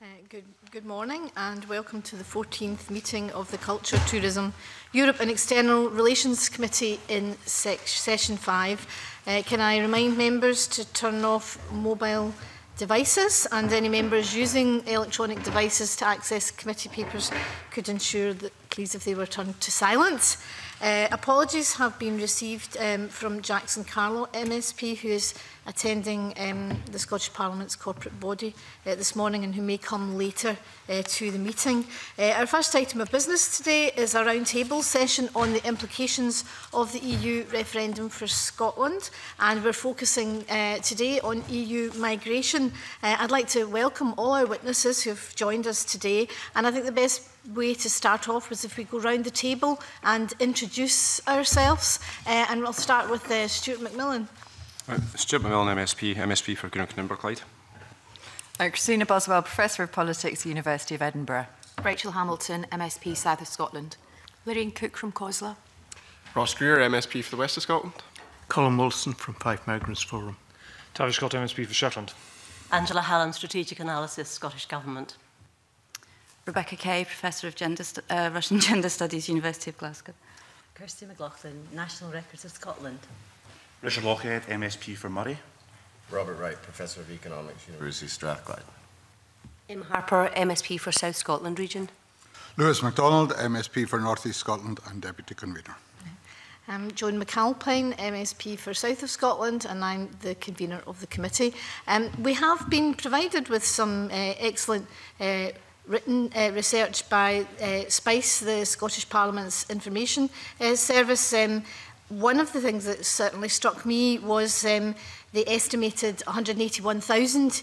Uh, good, good morning and welcome to the 14th meeting of the Culture, Tourism, Europe and External Relations Committee in Session 5. Uh, can I remind members to turn off mobile devices and any members using electronic devices to access committee papers could ensure that please if they were turned to silence. Uh, apologies have been received um, from Jackson Carlo MSP, who is attending um, the Scottish Parliament's corporate body uh, this morning and who may come later uh, to the meeting. Uh, our first item of business today is a roundtable session on the implications of the EU referendum for Scotland and we're focusing uh, today on EU migration. Uh, I'd like to welcome all our witnesses who have joined us today and I think the best way to start off was if we go round the table and introduce introduce ourselves. Uh, and we'll start with eh, uh, Stuart McMillan. Right. Stuart McMillan, MSP, MSP for Greenock and Inverclyde. Uh, Christina Boswell, Professor of Politics, University of Edinburgh. Rachel Hamilton, MSP, South of Scotland. Lorraine Cook from COSLA. Ross Greer, MSP for the West of Scotland. Colin Wilson from Five Migrants Forum. Tavish Scott, MSP for Shetland. Angela Hallam, Strategic Analysis, Scottish Government. Rebecca Kay, Professor of Gender, uh, Russian Gender Studies, University of Glasgow. Kirsty McLaughlin, National Records of Scotland. Richard Lockhead, MSP for Murray. Robert Wright, Professor of Economics, University of e. Strathclyde. Im Harper, MSP for South Scotland Region. Lewis MacDonald, MSP for North East Scotland and Deputy Convener. I'm um, Joan McAlpine, MSP for South of Scotland, and I'm the convener of the committee. Um, we have been provided with some uh, excellent uh, written uh, research by uh, SPICE, the Scottish Parliament's Information uh, Service. Um, one of the things that certainly struck me was um, the estimated 181,000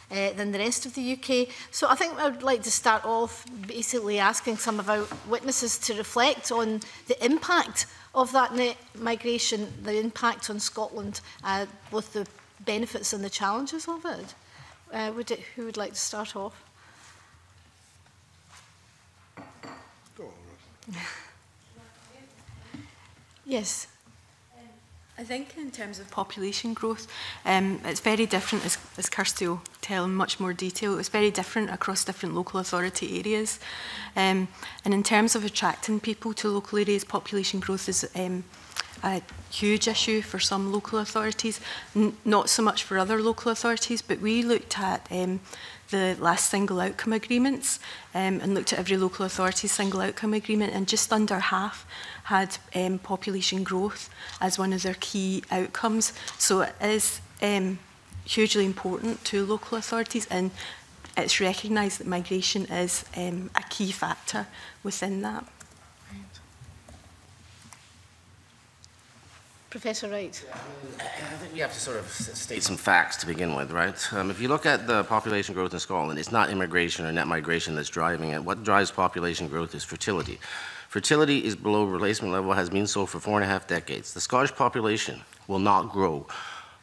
uh, than the rest of the UK. So I think I would like to start off basically asking some of our witnesses to reflect on the impact of that net migration, the impact on Scotland, uh, both the benefits and the challenges of it. Uh, would it who would like to start off? yes. I think in terms of population growth, um, it's very different, as, as Kirsty will tell in much more detail, it's very different across different local authority areas. Um, and in terms of attracting people to local areas, population growth is um, a huge issue for some local authorities, N not so much for other local authorities, but we looked at um, the last single outcome agreements um, and looked at every local authority's single outcome agreement and just under half had um, population growth as one of their key outcomes. So it is um, hugely important to local authorities and it's recognised that migration is um, a key factor within that. Professor Wright. I think we have to sort of state some facts to begin with, right? Um, if you look at the population growth in Scotland, it's not immigration or net migration that's driving it. What drives population growth is fertility. Fertility is below replacement level, has been so for four and a half decades. The Scottish population will not grow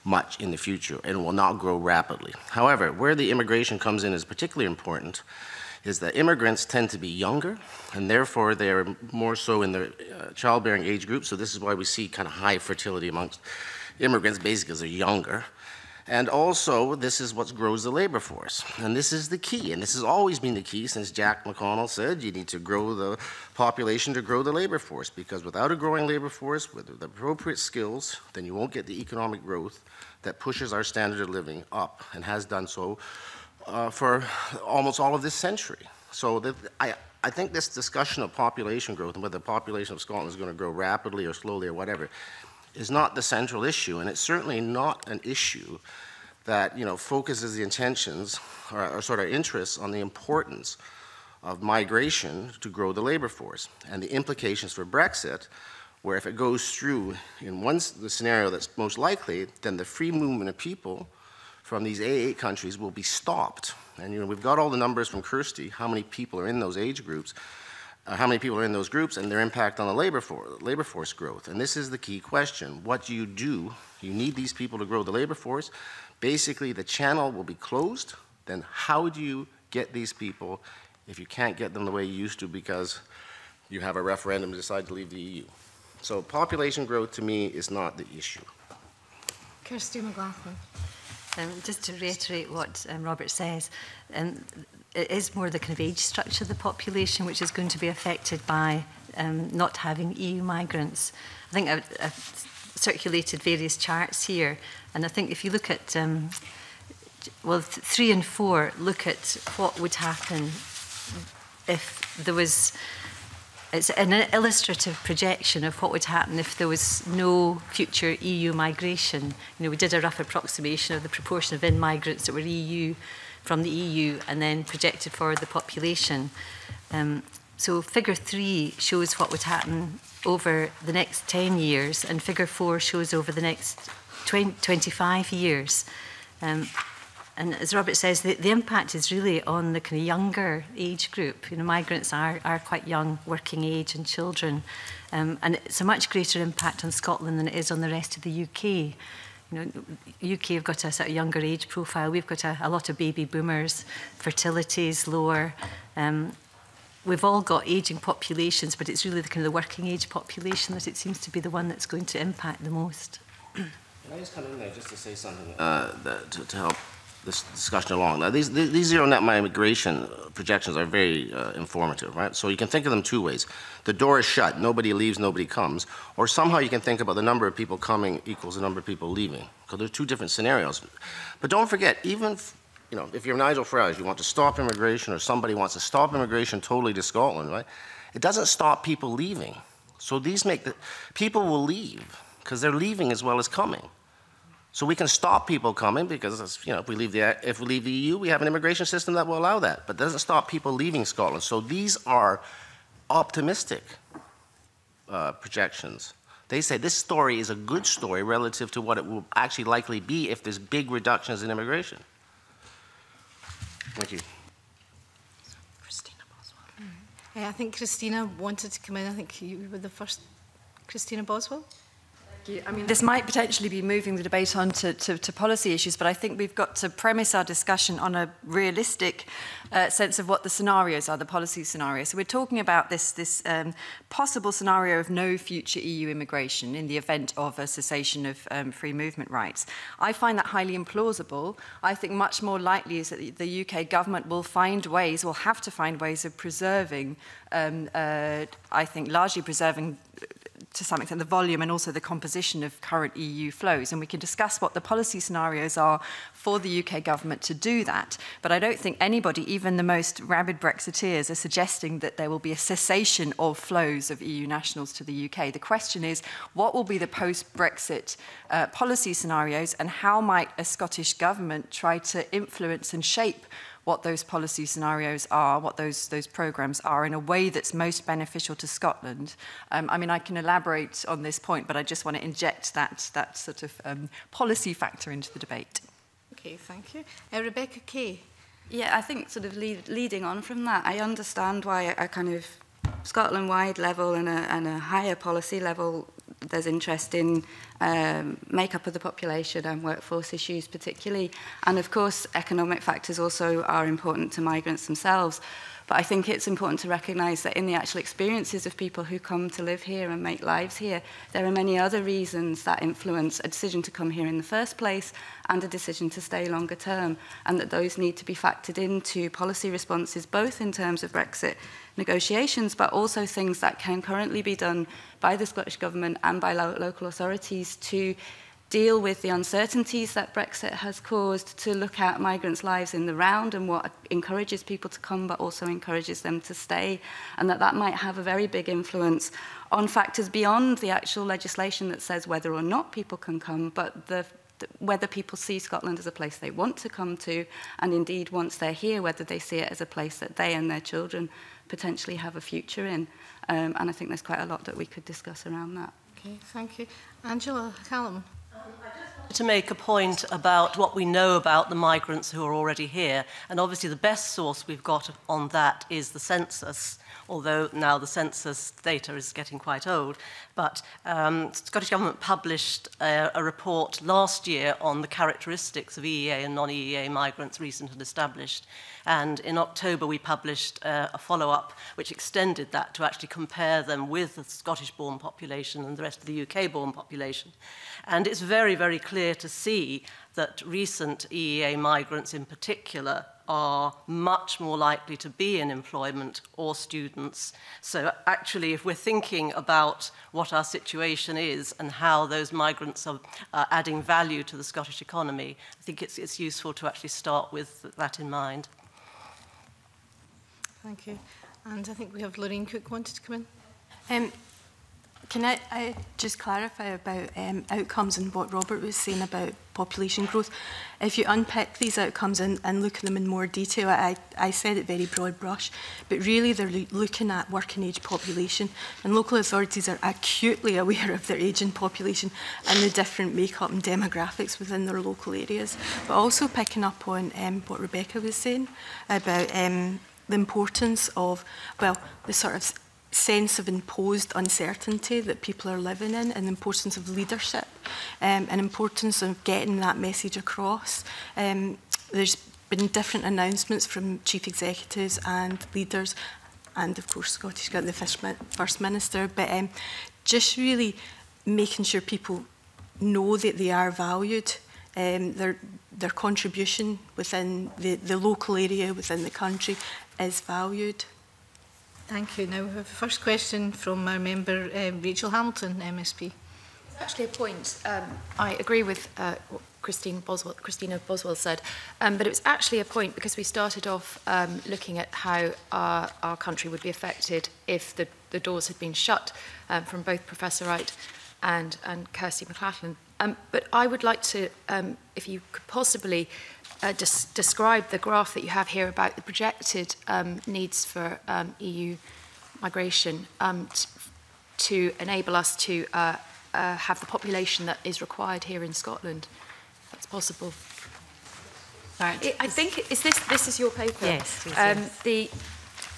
much in the future and will not grow rapidly. However, where the immigration comes in is particularly important is that immigrants tend to be younger, and therefore they are more so in the uh, childbearing age group. So this is why we see kind of high fertility amongst immigrants, basically because they're younger. And also, this is what grows the labor force. And this is the key. And this has always been the key since Jack McConnell said you need to grow the population to grow the labor force. Because without a growing labor force with the appropriate skills, then you won't get the economic growth that pushes our standard of living up and has done so uh, for almost all of this century. So the, I, I think this discussion of population growth and whether the population of Scotland is going to grow rapidly or slowly or whatever is not the central issue, and it's certainly not an issue that you know focuses the intentions or, or sort of interests on the importance of migration to grow the labor force and the implications for Brexit, where if it goes through in one the scenario that's most likely, then the free movement of people from these A8 countries will be stopped. And you know, we've got all the numbers from Kirsty, how many people are in those age groups, uh, how many people are in those groups, and their impact on the labor, for, labor force growth. And this is the key question. What do you do? You need these people to grow the labor force. Basically, the channel will be closed. Then how do you get these people if you can't get them the way you used to because you have a referendum to decide to leave the EU? So population growth, to me, is not the issue. Kirsty McLaughlin. um, just to reiterate what um, Robert says, um, it is more the kind of age structure of the population which is going to be affected by um, not having EU migrants. I think I've, I've circulated various charts here, and I think if you look at, um, well, th three and four look at what would happen if there was It's an illustrative projection of what would happen if there was no future EU migration. You know, we did a rough approximation of the proportion of in-migrants that were EU from the EU and then projected for the population. Um, so figure three shows what would happen over the next 10 years and figure four shows over the next 20, 25 years. Um, And as Robert says, the, the impact is really on the kind of younger age group. You know, migrants are, are quite young, working age and children. Um, and it's a much greater impact on Scotland than it is on the rest of the UK. You know, UK have got a sort of younger age profile. We've got a, a lot of baby boomers, fertility's lower. Um, we've all got aging populations, but it's really the kind of the working age population that it seems to be the one that's going to impact the most. Can I just come in there just to say something uh, that, to, to help this discussion along. Now, these, these zero net migration uh, projections are very uh, informative, right? So you can think of them two ways. The door is shut, nobody leaves, nobody comes. Or somehow you can think about the number of people coming equals the number of people leaving, because there's two different scenarios. But don't forget, even you know, if you're Nigel Farage, you want to stop immigration, or somebody wants to stop immigration totally to Scotland, right? It doesn't stop people leaving. So these make the, people will leave, because they're leaving as well as coming. So we can stop people coming because you know if we leave the if we leave the EU, we have an immigration system that will allow that, but it doesn't stop people leaving Scotland. So these are optimistic uh, projections. They say this story is a good story relative to what it will actually likely be if there's big reductions in immigration. Thank you. Christina Boswell. Mm -hmm. I think Christina wanted to come in. I think you were the first. Christina Boswell. you. I mean, this might potentially be moving the debate on to, to, to policy issues, but I think we've got to premise our discussion on a realistic uh, sense of what the scenarios are, the policy scenarios. So we're talking about this, this um, possible scenario of no future EU immigration in the event of a cessation of um, free movement rights. I find that highly implausible. I think much more likely is that the UK government will find ways, will have to find ways of preserving, um, uh, I think largely preserving to some extent the volume and also the composition of current EU flows. And we can discuss what the policy scenarios are for the UK government to do that. But I don't think anybody, even the most rabid Brexiteers, are suggesting that there will be a cessation of flows of EU nationals to the UK. The question is, what will be the post-Brexit uh, policy scenarios and how might a Scottish government try to influence and shape what those policy scenarios are, what those, those programs are in a way that's most beneficial to Scotland. Um, I mean, I can elaborate on this point, but I just want to inject that, that sort of um, policy factor into the debate. Okay, thank you. Uh, Rebecca Kay. Yeah, I think sort of lead, leading on from that, I understand why a, a kind of Scotland-wide level and a, and a higher policy level, there's interest in um, makeup of the population and workforce issues particularly. And of course, economic factors also are important to migrants themselves. But I think it's important to recognise that in the actual experiences of people who come to live here and make lives here, there are many other reasons that influence a decision to come here in the first place and a decision to stay longer term, and that those need to be factored into policy responses, both in terms of Brexit negotiations, but also things that can currently be done by the Scottish Government and by lo local authorities to deal with the uncertainties that Brexit has caused, to look at migrants' lives in the round and what encourages people to come but also encourages them to stay, and that that might have a very big influence on factors beyond the actual legislation that says whether or not people can come, but the whether people see Scotland as a place they want to come to, and indeed, once they're here, whether they see it as a place that they and their children potentially have a future in. Um, and I think there's quite a lot that we could discuss around that. Okay, thank you. Angela Callum. Um, I just to make a point about what we know about the migrants who are already here. And obviously the best source we've got on that is the census, although now the census data is getting quite old. But um, Scottish Government published a, uh, a report last year on the characteristics of EEA and non-EEA migrants recent and established. And in October, we published uh, a follow-up which extended that to actually compare them with the Scottish-born population and the rest of the UK-born population. And it's very, very clear clear to see that recent EEA migrants in particular are much more likely to be in employment or students. So actually, if we're thinking about what our situation is and how those migrants are uh, adding value to the Scottish economy, I think it's, it's useful to actually start with that in mind. Thank you. And I think we have Lorraine Cook wanted to come in. Um, Can I, I just clarify about um, outcomes and what Robert was saying about population growth? If you unpick these outcomes and, and look at them in more detail, I, I said it very broad brush, but really they're lo looking at working age population and local authorities are acutely aware of their ageing population and the different makeup and demographics within their local areas, but also picking up on um, what Rebecca was saying about um, the importance of, well, the sort of sense of imposed uncertainty that people are living in and the importance of leadership um, and importance of getting that message across. Um, there's been different announcements from chief executives and leaders and of course Scottish Government, the First Minister, but um, just really making sure people know that they are valued um, their their contribution within the, the local area, within the country is valued. Thank you. Now we have the first question from our member um, Rachel Hamilton, MSP. It's actually a point. Um, I agree with uh, what Christine Boswell, Christina Boswell said, um, but it was actually a point because we started off um, looking at how our, our country would be affected if the, the doors had been shut um, from both Professor Wright and, and Kirsty McLachlan Um, but I would like to, um, if you could possibly uh, des describe the graph that you have here about the projected um, needs for um, EU migration um, to enable us to uh, uh, have the population that is required here in Scotland. that's possible. Right. I think is this this is your paper. Yes. yes, um, yes. The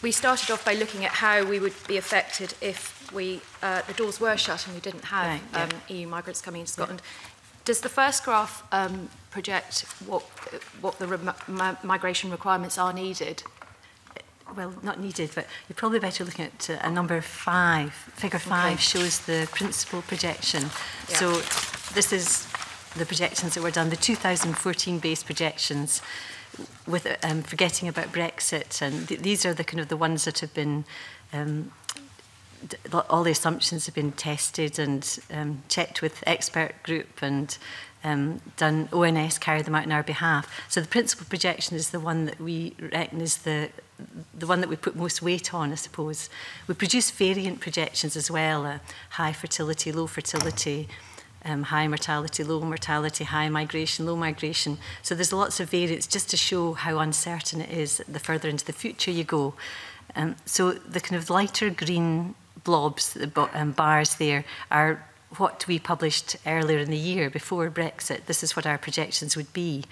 we started off by looking at how we would be affected if we, uh, the doors were shut and we didn't have right, yeah. um, EU migrants coming into Scotland. Yeah. Does the first graph um, project what, what the re mi migration requirements are needed? Well, not needed, but you're probably better looking at uh, a number five. Figure five okay. shows the principal projection. Yeah. So this is the projections that were done, the 2014 base projections with um, forgetting about Brexit, and th these are the kind of the ones that have been um, all the assumptions have been tested and um, checked with expert group and um, done ONS carry them out on our behalf. So the principal projection is the one that we reckon is the the one that we put most weight on, I suppose. We produce variant projections as well, uh, high fertility, low fertility um, high mortality, low mortality, high migration, low migration. So there's lots of variance just to show how uncertain it is the further into the future you go. Um, so the kind of lighter green blobs, the um, bars there, are what we published earlier in the year before Brexit. This is what our projections would be.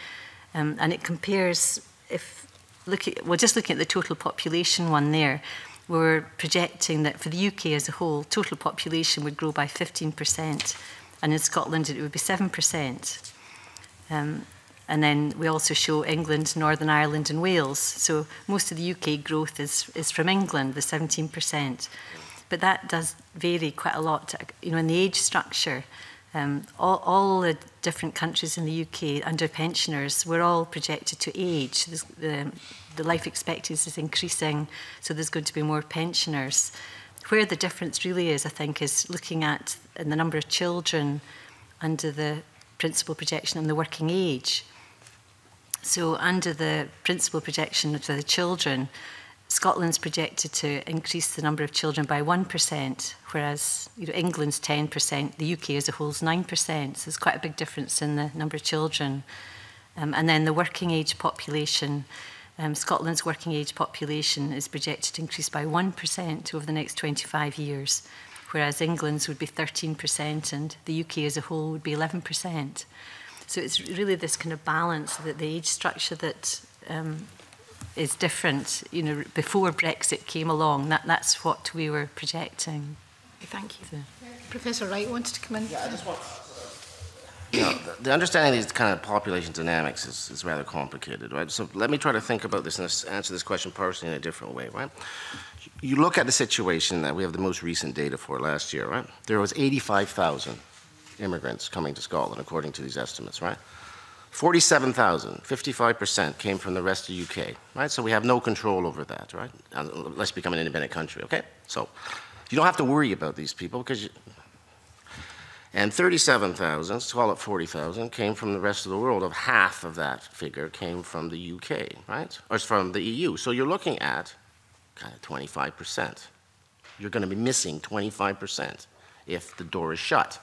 Um, and it compares, if look at, well, just looking at the total population one there, we're projecting that for the UK as a whole, total population would grow by 15% and in Scotland it would be 7%. Um, and then we also show England, Northern Ireland and Wales. So most of the UK growth is, is from England, the 17%. But that does vary quite a lot, you know, in the age structure. Um, all, all the different countries in the UK under pensioners, we're all projected to age. the, the life expectancy is increasing, so there's going to be more pensioners where the difference really is, I think, is looking at in the number of children under the principal projection and the working age. So under the principal projection for the children, Scotland's projected to increase the number of children by 1%, whereas you know, England's 10%, the UK as a whole is 9%. So there's quite a big difference in the number of children. Um, and then the working age population um, Scotland's working age population is projected to increase by 1% over the next 25 years, whereas England's would be 13% and the UK as a whole would be 11%. So it's really this kind of balance that the age structure that um, is different, you know, before Brexit came along, that, that's what we were projecting. Thank you. So. Professor Wright wanted to come in. Yeah, I just want you know, the, the, understanding of these kind of population dynamics is, is rather complicated, right? So let me try to think about this and answer this question personally in a different way, right? You look at the situation that we have the most recent data for last year, right? There was 85,000 immigrants coming to Scotland, according to these estimates, right? 47,000, 55% came from the rest of the UK, right? So we have no control over that, right? Let's become an independent country, okay? So you don't have to worry about these people because and 37,000, let's call it 40,000, came from the rest of the world, of half of that figure came from the UK, right? Or from the EU. So you're looking at kind of 25%. You're going to be missing 25% if the door is shut.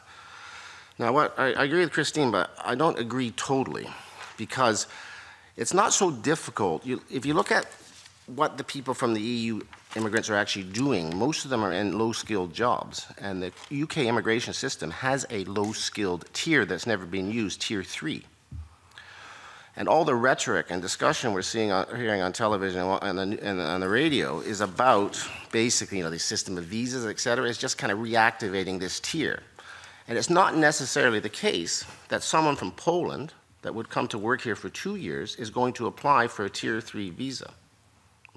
Now, what, I, I agree with Christine, but I don't agree totally because it's not so difficult. You, if you look at what the people from the EU immigrants are actually doing. Most of them are in low-skilled jobs, and the UK immigration system has a low-skilled tier that's never been used, tier three. And all the rhetoric and discussion we're seeing, on, hearing on television and on the, and on the radio is about basically, you know, the system of visas, et cetera. It's just kind of reactivating this tier. And it's not necessarily the case that someone from Poland that would come to work here for two years is going to apply for a tier three visa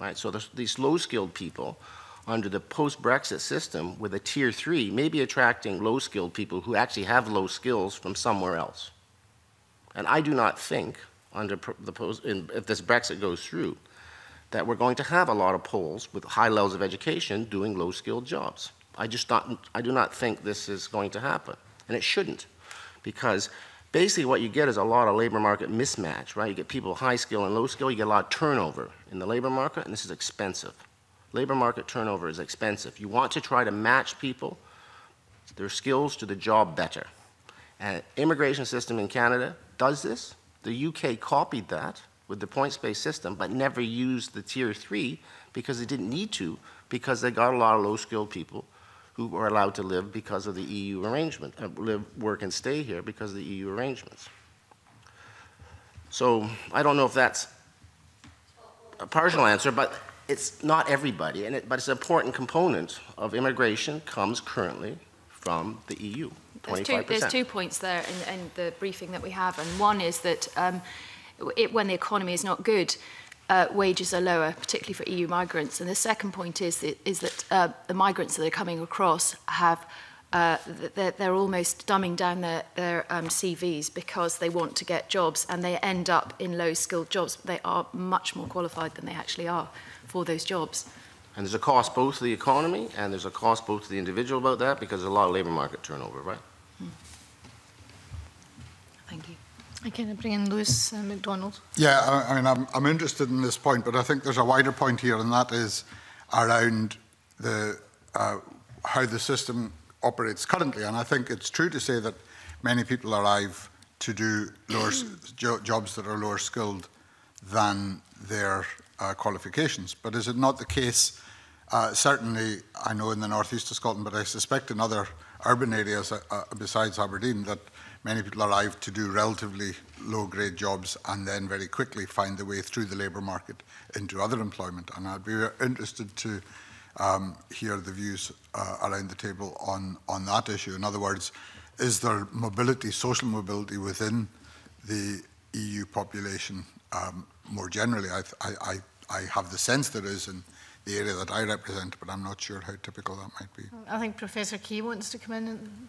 right? So these low-skilled people under the post-Brexit system with a tier three may be attracting low-skilled people who actually have low skills from somewhere else. And I do not think under the post, in, if this Brexit goes through, that we're going to have a lot of Poles with high levels of education doing low-skilled jobs. I just not, I do not think this is going to happen, and it shouldn't, because basically what you get is a lot of labor market mismatch, right? You get people high skill and low skill, you get a lot of turnover in the labor market, and this is expensive. Labor market turnover is expensive. You want to try to match people, their skills to the job better. And immigration system in Canada does this. The UK copied that with the points-based system, but never used the tier three because they didn't need to, because they got a lot of low-skilled people who are allowed to live because of the EU arrangement, uh, live, work, and stay here because of the EU arrangements. So I don't know if that's a partial answer, but it's not everybody, and it, but it's an important component of immigration comes currently from the EU. There's two, there's two, points there in, in, the briefing that we have, and one is that um, it, when the economy is not good, uh, wages are lower, particularly for EU migrants. And the second point is that, is that uh, the migrants that are coming across have uh, they're, they're almost dumbing down their, their um, CVs because they want to get jobs and they end up in low-skilled jobs. They are much more qualified than they actually are for those jobs. And there's a cost both to the economy and there's a cost both to the individual about that because there's a lot of labour market turnover, right? Mm. I bring in Lewis uh, McDonald. Yeah, I, I mean, I'm, I'm, interested in this point, but I think there's a wider point here, and that is around the uh, how the system operates currently. And I think it's true to say that many people arrive to do lower jo jobs that are lower skilled than their uh, qualifications. But is it not the case? Uh, certainly, I know in the northeast of Scotland, but I suspect in other urban areas uh, uh, besides Aberdeen that Many people arrive to do relatively low grade jobs and then very quickly find their way through the labour market into other employment. And I'd be interested to um, hear the views uh, around the table on, on that issue. In other words, is there mobility, social mobility within the EU population um, more generally? I, I, I, I have the sense there is in the area that I represent, but I'm not sure how typical that might be. I think Professor Key wants to come in and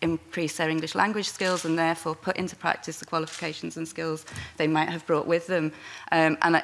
increase their English language skills and therefore put into practice the qualifications and skills they might have brought with them. Um, and I,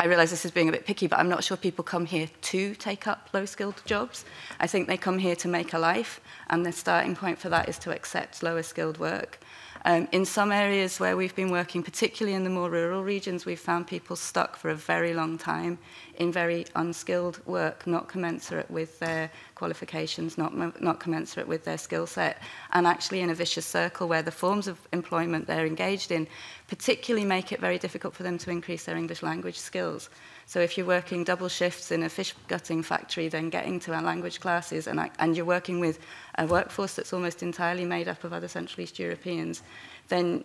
I realise this is being a bit picky, but I'm not sure people come here to take up low-skilled jobs. I think they come here to make a life, and their starting point for that is to accept lower-skilled work. Um, in some areas where we've been working, particularly in the more rural regions, we've found people stuck for a very long time in very unskilled work, not commensurate with their qualifications, not, not commensurate with their skill set, and actually in a vicious circle where the forms of employment they're engaged in particularly make it very difficult for them to increase their English language skills. So if you're working double shifts in a fish gutting factory, then getting to our language classes and, and you're working with a workforce that's almost entirely made up of other Central East Europeans, then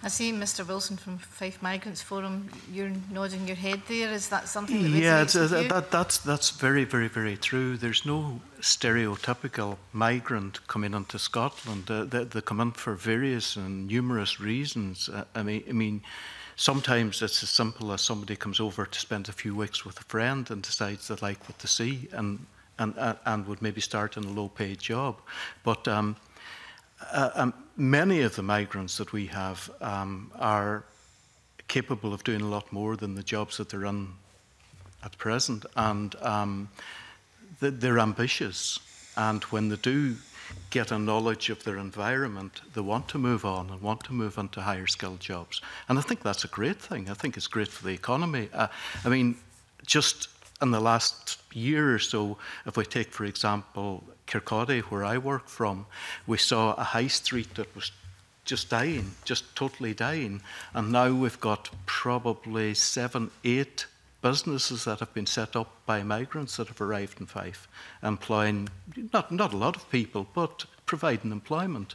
I see Mr Wilson from Fife Migrants Forum, you're nodding your head there. Is that something that Yeah, it's, Yeah, uh, that, that's, that's very, very, very true. There's no stereotypical migrant coming into Scotland. Uh, they, they come in for various and numerous reasons. Uh, I mean, I mean, sometimes it's as simple as somebody comes over to spend a few weeks with a friend and decides they like what they see and, and, uh, and would maybe start in a low-paid job. But... Um, uh, um, many of the migrants that we have um, are capable of doing a lot more than the jobs that they're on at present. And um, they're ambitious. And when they do get a knowledge of their environment, they want to move on and want to move on to higher skilled jobs. And I think that's a great thing. I think it's great for the economy. Uh, I mean, just in the last year or so, if we take, for example, Kirkcaldy, where I work from, we saw a high street that was just dying, just totally dying. And now we've got probably seven, eight businesses that have been set up by migrants that have arrived in Fife, employing not, not a lot of people, but providing employment.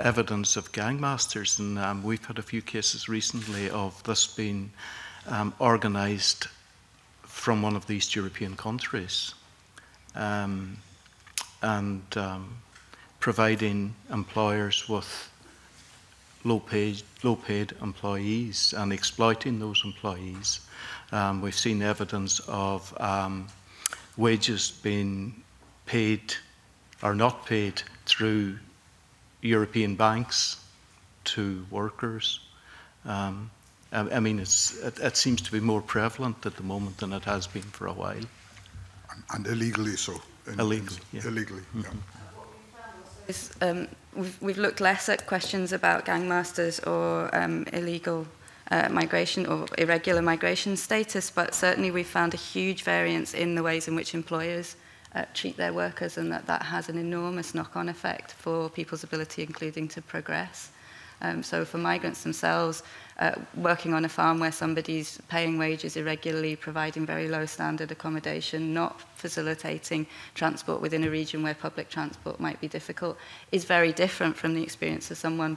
evidence of gangmasters, and um, we've had a few cases recently of this being um, organised from one of the East European countries, um, and um, providing employers with low-paid low paid employees and exploiting those employees. Um, we've seen evidence of um, wages being paid or not paid through European banks to workers. Um, I, I mean, it's, it, it seems to be more prevalent at the moment than it has been for a while. And, and illegally so. In, illegally, in, yeah. Illegally, mm -hmm. yeah. Is, um, we've, we've looked less at questions about gangmasters or um, illegal uh, migration or irregular migration status, but certainly we've found a huge variance in the ways in which employers uh, treat their workers and that that has an enormous knock-on effect for people's ability including to progress. Um, so for migrants themselves, uh, working on a farm where somebody's paying wages irregularly, providing very low standard accommodation, not facilitating transport within a region where public transport might be difficult, is very different from the experience of someone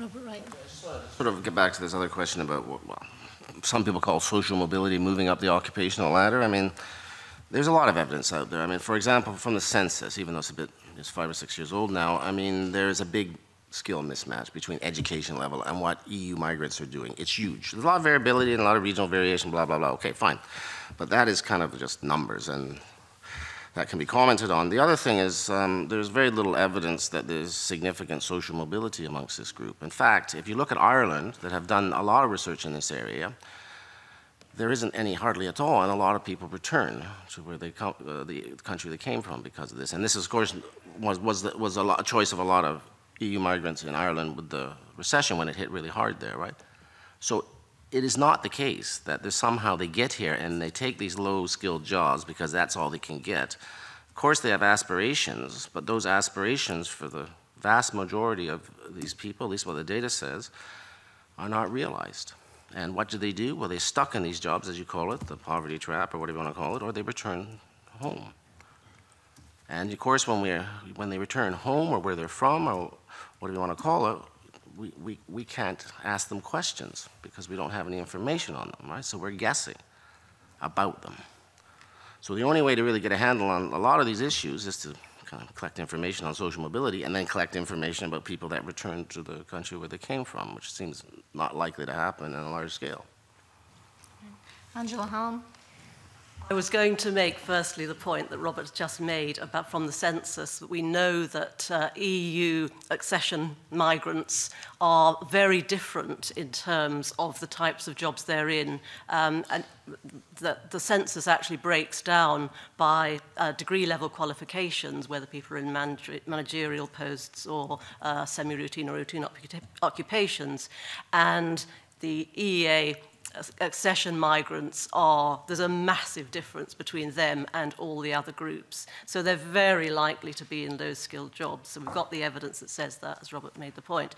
Robert Wright. Sort of get back to this other question about what well, some people call social mobility, moving up the occupational ladder. I mean, there's a lot of evidence out there. I mean, for example, from the census, even though it's a bit, it's five or six years old now, I mean, there's a big skill mismatch between education level and what EU migrants are doing. It's huge. There's a lot of variability and a lot of regional variation, blah, blah, blah. Okay, fine. But that is kind of just numbers, and that can be commented on. The other thing is um, there's very little evidence that there's significant social mobility amongst this group. In fact, if you look at Ireland, that have done a lot of research in this area, there isn't any hardly at all, and a lot of people return to where they come, uh, the country they came from because of this. And this, of course, was was the, was a, lot, a choice of a lot of EU migrants in Ireland with the recession when it hit really hard there, right? So it is not the case that somehow they get here and they take these low-skilled jobs because that's all they can get. Of course, they have aspirations, but those aspirations for the vast majority of these people, at least what the data says, are not realized. And what do they do? Well, they're stuck in these jobs, as you call it, the poverty trap or whatever you want to call it, or they return home. And of course, when, we are, when they return home or where they're from or whatever you want to call it, we, we, we can't ask them questions because we don't have any information on them, right? So we're guessing about them. So the only way to really get a handle on a lot of these issues is to collect information on social mobility and then collect information about people that return to the country where they came from, which seems not likely to happen on a large scale. Angela Halm. I was going to make firstly the point that Robert's just made about from the census that we know that uh, EU accession migrants are very different in terms of the types of jobs they're in um, and that the census actually breaks down by uh, degree level qualifications whether people are in managerial posts or uh, semi-routine or routine occupations and the EEA Uh, accession migrants are, there's a massive difference between them and all the other groups. So they're very likely to be in low skilled jobs. So we've got the evidence that says that, as Robert made the point.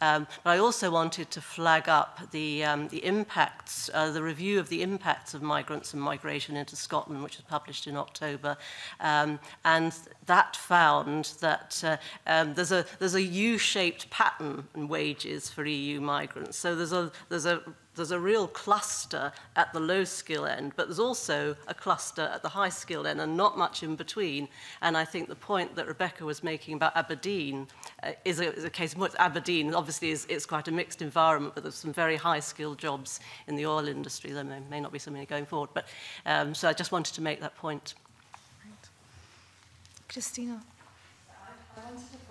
Um, but I also wanted to flag up the, um, the impacts, uh, the review of the impacts of migrants and migration into Scotland, which was published in October. Um, and that found that uh, um, there's a, there's a U-shaped pattern in wages for EU migrants. So there's a, there's a there's a real cluster at the low skill end, but there's also a cluster at the high skill end and not much in between. And I think the point that Rebecca was making about Aberdeen uh, is, a, is a case of Aberdeen obviously is it's quite a mixed environment, but there's some very high skill jobs in the oil industry. There may, may not be so many going forward, but um, so I just wanted to make that point. Right. Christina. I, I wanted to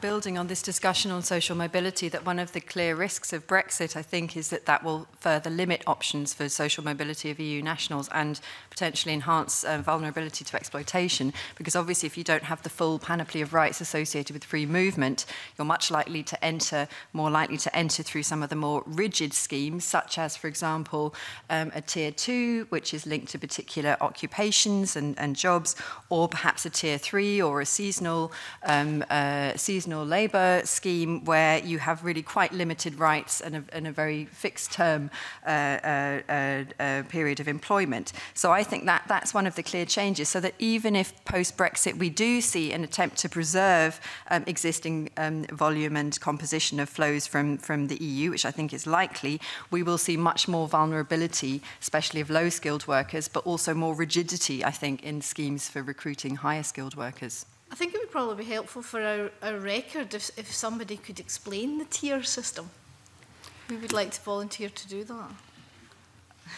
building on this discussion on social mobility that one of the clear risks of Brexit, I think, is that that will further limit options for social mobility of EU nationals and potentially enhance um, vulnerability to exploitation. Because obviously, if you don't have the full panoply of rights associated with free movement, you're much likely to enter, more likely to enter through some of the more rigid schemes, such as, for example, um, a tier two, which is linked to particular occupations and, and jobs, or perhaps a tier three or a seasonal um, uh, seasonal labour scheme where you have really quite limited rights and a, and a very fixed term uh, uh, uh, uh, period of employment. So I think that that's one of the clear changes so that even if post-Brexit we do see an attempt to preserve um, existing um, volume and composition of flows from, from the EU, which I think is likely, we will see much more vulnerability, especially of low-skilled workers, but also more rigidity, I think, in schemes for recruiting higher skilled workers. I think it would probably be helpful for our, our record if, if somebody could explain the tier system. We would like to volunteer to do that.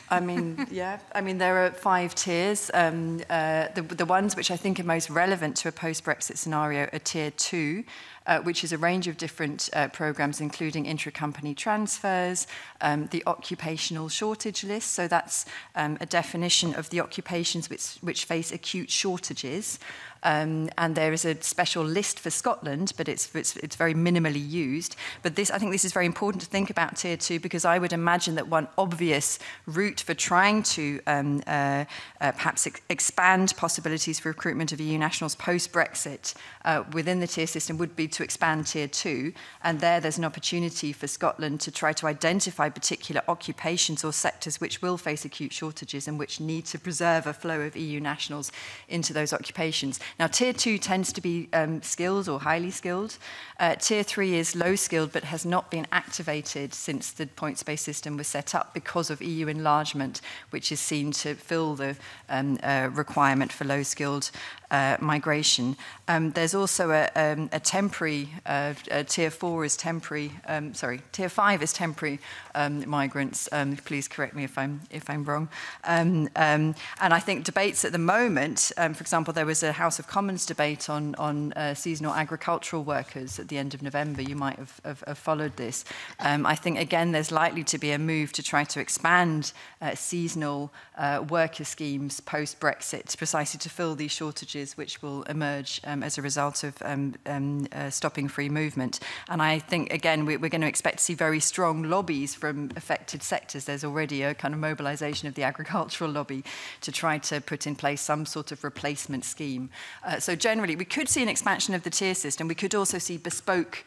I mean, yeah. I mean, there are five tiers. Um, uh, the, the ones which I think are most relevant to a post-Brexit scenario are tier two, uh, which is a range of different uh, programs, including intra-company transfers, um, the occupational shortage list. So that's um, a definition of the occupations which, which face acute shortages. Um, and there is a special list for Scotland, but it's, it's, it's very minimally used. But this, I think this is very important to think about tier two because I would imagine that one obvious route for trying to um, uh, uh, perhaps ex expand possibilities for recruitment of EU nationals post-Brexit uh, within the tier system would be to expand tier two. And there, there's an opportunity for Scotland to try to identify particular occupations or sectors which will face acute shortages and which need to preserve a flow of EU nationals into those occupations. Now, tier two tends to be um, skilled or highly skilled. Uh, tier three is low skilled but has not been activated since the points-based system was set up because of EU enlargement, which is seen to fill the um, uh, requirement for low skilled uh, migration. Um, there's also a, um, a temporary, uh, a uh, tier four is temporary, um, sorry, tier five is temporary um, migrants. Um, please correct me if I'm, if I'm wrong. Um, um, and I think debates at the moment, um, for example, there was a House House of Commons debate on, on uh, seasonal agricultural workers at the end of November. You might have, have, have followed this. Um, I think, again, there's likely to be a move to try to expand uh, seasonal uh, worker schemes post-Brexit, precisely to fill these shortages which will emerge um, as a result of um, um, uh, stopping free movement. And I think, again, we, we're going to expect to see very strong lobbies from affected sectors. There's already a kind of mobilisation of the agricultural lobby to try to put in place some sort of replacement scheme Uh, so generally, we could see an expansion of the tier system. We could also see bespoke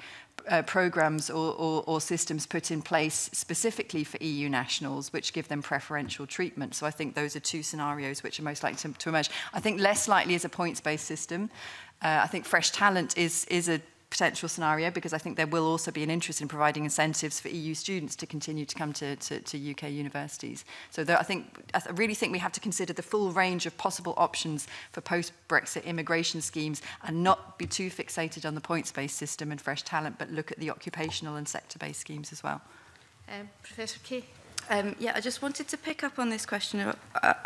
uh, programs or, or, or systems put in place specifically for EU nationals, which give them preferential treatment. So I think those are two scenarios which are most likely to, to emerge. I think less likely is a points-based system. Uh, I think fresh talent is, is a potential scenario because I think there will also be an interest in providing incentives for EU students to continue to come to, to, to UK universities. So there, I think I th really think we have to consider the full range of possible options for post-Brexit immigration schemes and not be too fixated on the points-based system and fresh talent, but look at the occupational and sector-based schemes as well. Um, Professor Key. Um, yeah, I just wanted to pick up on this question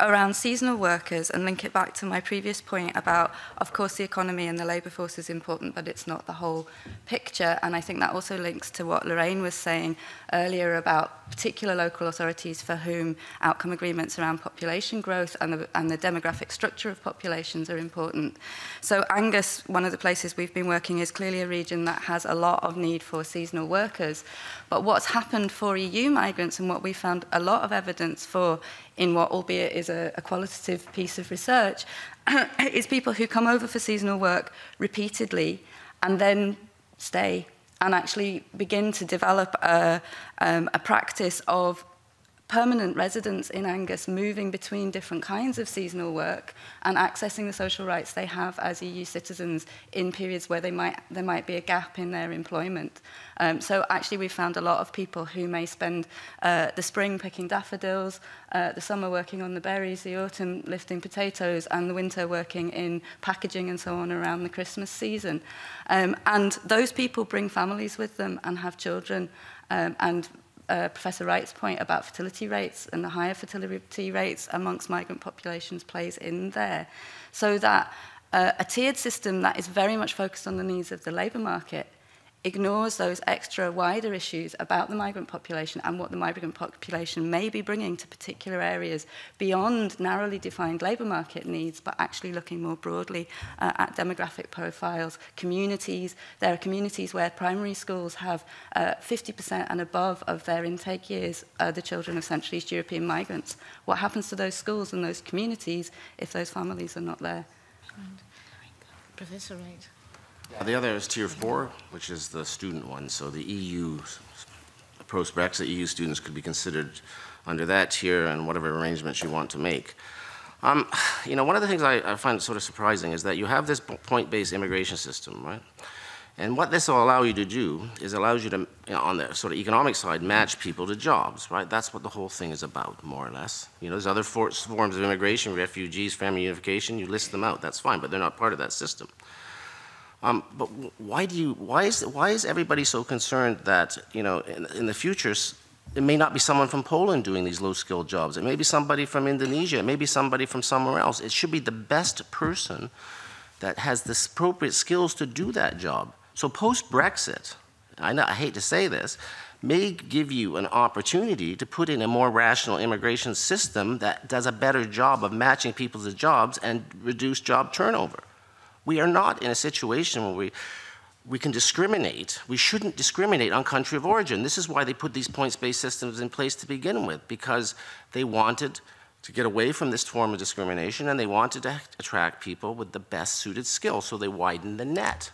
around seasonal workers and link it back to my previous point about, of course, the economy and the labour force is important, but it's not the whole picture. And I think that also links to what Lorraine was saying earlier about particular local authorities for whom outcome agreements around population growth and the, and the demographic structure of populations are important. So Angus, one of the places we've been working, is clearly a region that has a lot of need for seasonal workers. But what's happened for EU migrants and what we've found a lot of evidence for in what albeit is a, a qualitative piece of research is people who come over for seasonal work repeatedly and then stay and actually begin to develop a, um, a practice of permanent residents in Angus moving between different kinds of seasonal work and accessing the social rights they have as EU citizens in periods where they might, there might be a gap in their employment. Um, so actually we found a lot of people who may spend uh, the spring picking daffodils, uh, the summer working on the berries, the autumn lifting potatoes and the winter working in packaging and so on around the Christmas season. Um, and those people bring families with them and have children um, and uh, Professor Wright's point about fertility rates and the higher fertility rates amongst migrant populations plays in there. So that uh, a tiered system that is very much focused on the needs of the labour market – ignores those extra wider issues about the migrant population and what the migrant population may be bringing to particular areas beyond narrowly defined labour market needs, but actually looking more broadly uh, at demographic profiles, communities. There are communities where primary schools have 50% uh, and above of their intake years uh, the children of Central East European migrants. What happens to those schools and those communities if those families are not there? Right. Professor Wright. The other is tier four, which is the student one. So the EU post-Brexit EU students could be considered under that tier and whatever arrangements you want to make. Um, you know, one of the things I, I find sort of surprising is that you have this point-based immigration system, right? And what this will allow you to do is allows you to, you know, on the sort of economic side, match people to jobs, right? That's what the whole thing is about, more or less. You know, there's other forms of immigration, refugees, family unification, you list them out, that's fine, but they're not part of that system. Um, but why do you? Why is why is everybody so concerned that you know in, in the future it may not be someone from Poland doing these low-skilled jobs. It may be somebody from Indonesia. It may be somebody from somewhere else. It should be the best person that has the appropriate skills to do that job. So post-Brexit, I, I hate to say this, may give you an opportunity to put in a more rational immigration system that does a better job of matching people to jobs and reduce job turnover. We are not in a situation where we, we can discriminate. We shouldn't discriminate on country of origin. This is why they put these points-based systems in place to begin with, because they wanted to get away from this form of discrimination and they wanted to attract people with the best suited skills. so they widened the net.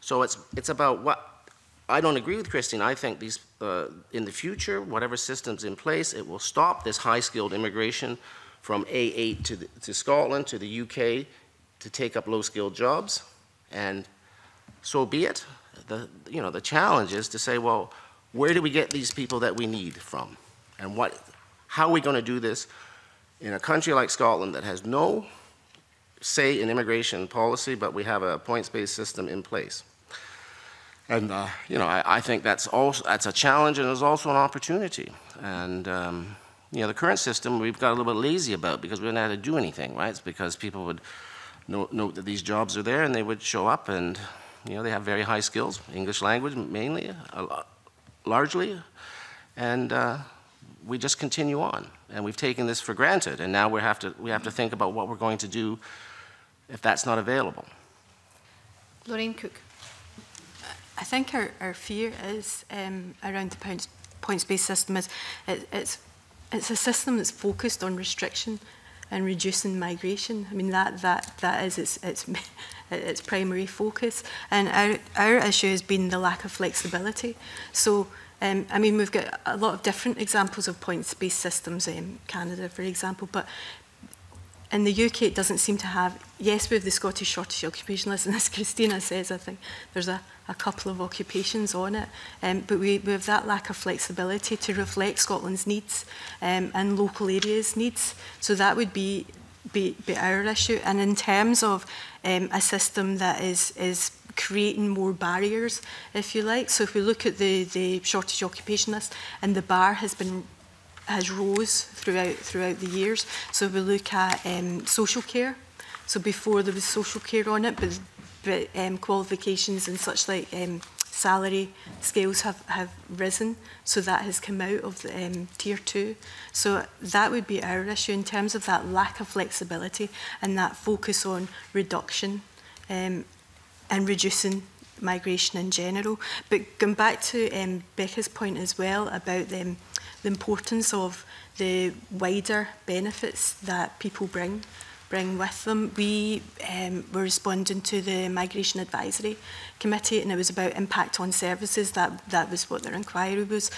So it's, it's about what, I don't agree with Christine. I think these, uh, in the future, whatever system's in place, it will stop this high-skilled immigration from A8 to, the, to Scotland, to the UK, to take up low-skilled jobs, and so be it. The, you know, the challenge is to say, well, where do we get these people that we need from? And what, how are we going to do this in a country like Scotland that has no say in immigration policy, but we have a points-based system in place? And, uh, you know, I, I, think that's, also, that's a challenge and it's also an opportunity. And, um, you know, the current system we've got a little bit lazy about because we don't know how to do anything, right? It's because people would Note that these jobs are there and they would show up and you know, they have very high skills, English language mainly, lot, largely, and uh, we just continue on. And we've taken this for granted, and now we have, to, we have to think about what we're going to do if that's not available. Lorraine Cook. I think our, our fear is um, around the points-based system is it, it's, it's a system that's focused on restriction and reducing migration. I mean, that, that, that is its, its, its primary focus. And our, our issue has been the lack of flexibility. So, um, I mean, we've got a lot of different examples of points-based systems in Canada, for example, but in the UK, it doesn't seem to have. Yes, we have the Scottish shortage list, and as Christina says, I think there's a, a couple of occupations on it, um, but we, we have that lack of flexibility to reflect Scotland's needs um, and local areas' needs. So that would be, be, be our issue. And in terms of um, a system that is, is creating more barriers, if you like. So if we look at the, the shortage occupation list, and the bar has been has rose throughout throughout the years. So we look at um, social care. So before there was social care on it, but, but um, qualifications and such like um, salary scales have, have risen. So that has come out of the, um, tier two. So that would be our issue in terms of that lack of flexibility and that focus on reduction um, and reducing migration in general. But going back to um, Becca's point as well about them. Um, the importance of the wider benefits that people bring bring with them. We um, were responding to the Migration Advisory Committee and it was about impact on services. That, that was what their inquiry was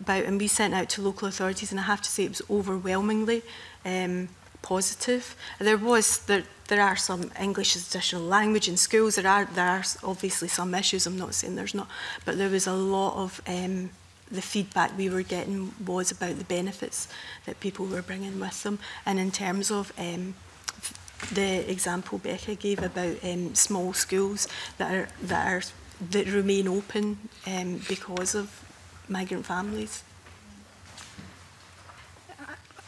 about. And we sent out to local authorities and I have to say it was overwhelmingly um, positive. There was, there, there are some English as additional language in schools. There are, there are obviously some issues. I'm not saying there's not, but there was a lot of um, the feedback we were getting was about the benefits that people were bringing with them. And in terms of um, the example Becca gave about um, small schools that are that are that remain open um, because of migrant families.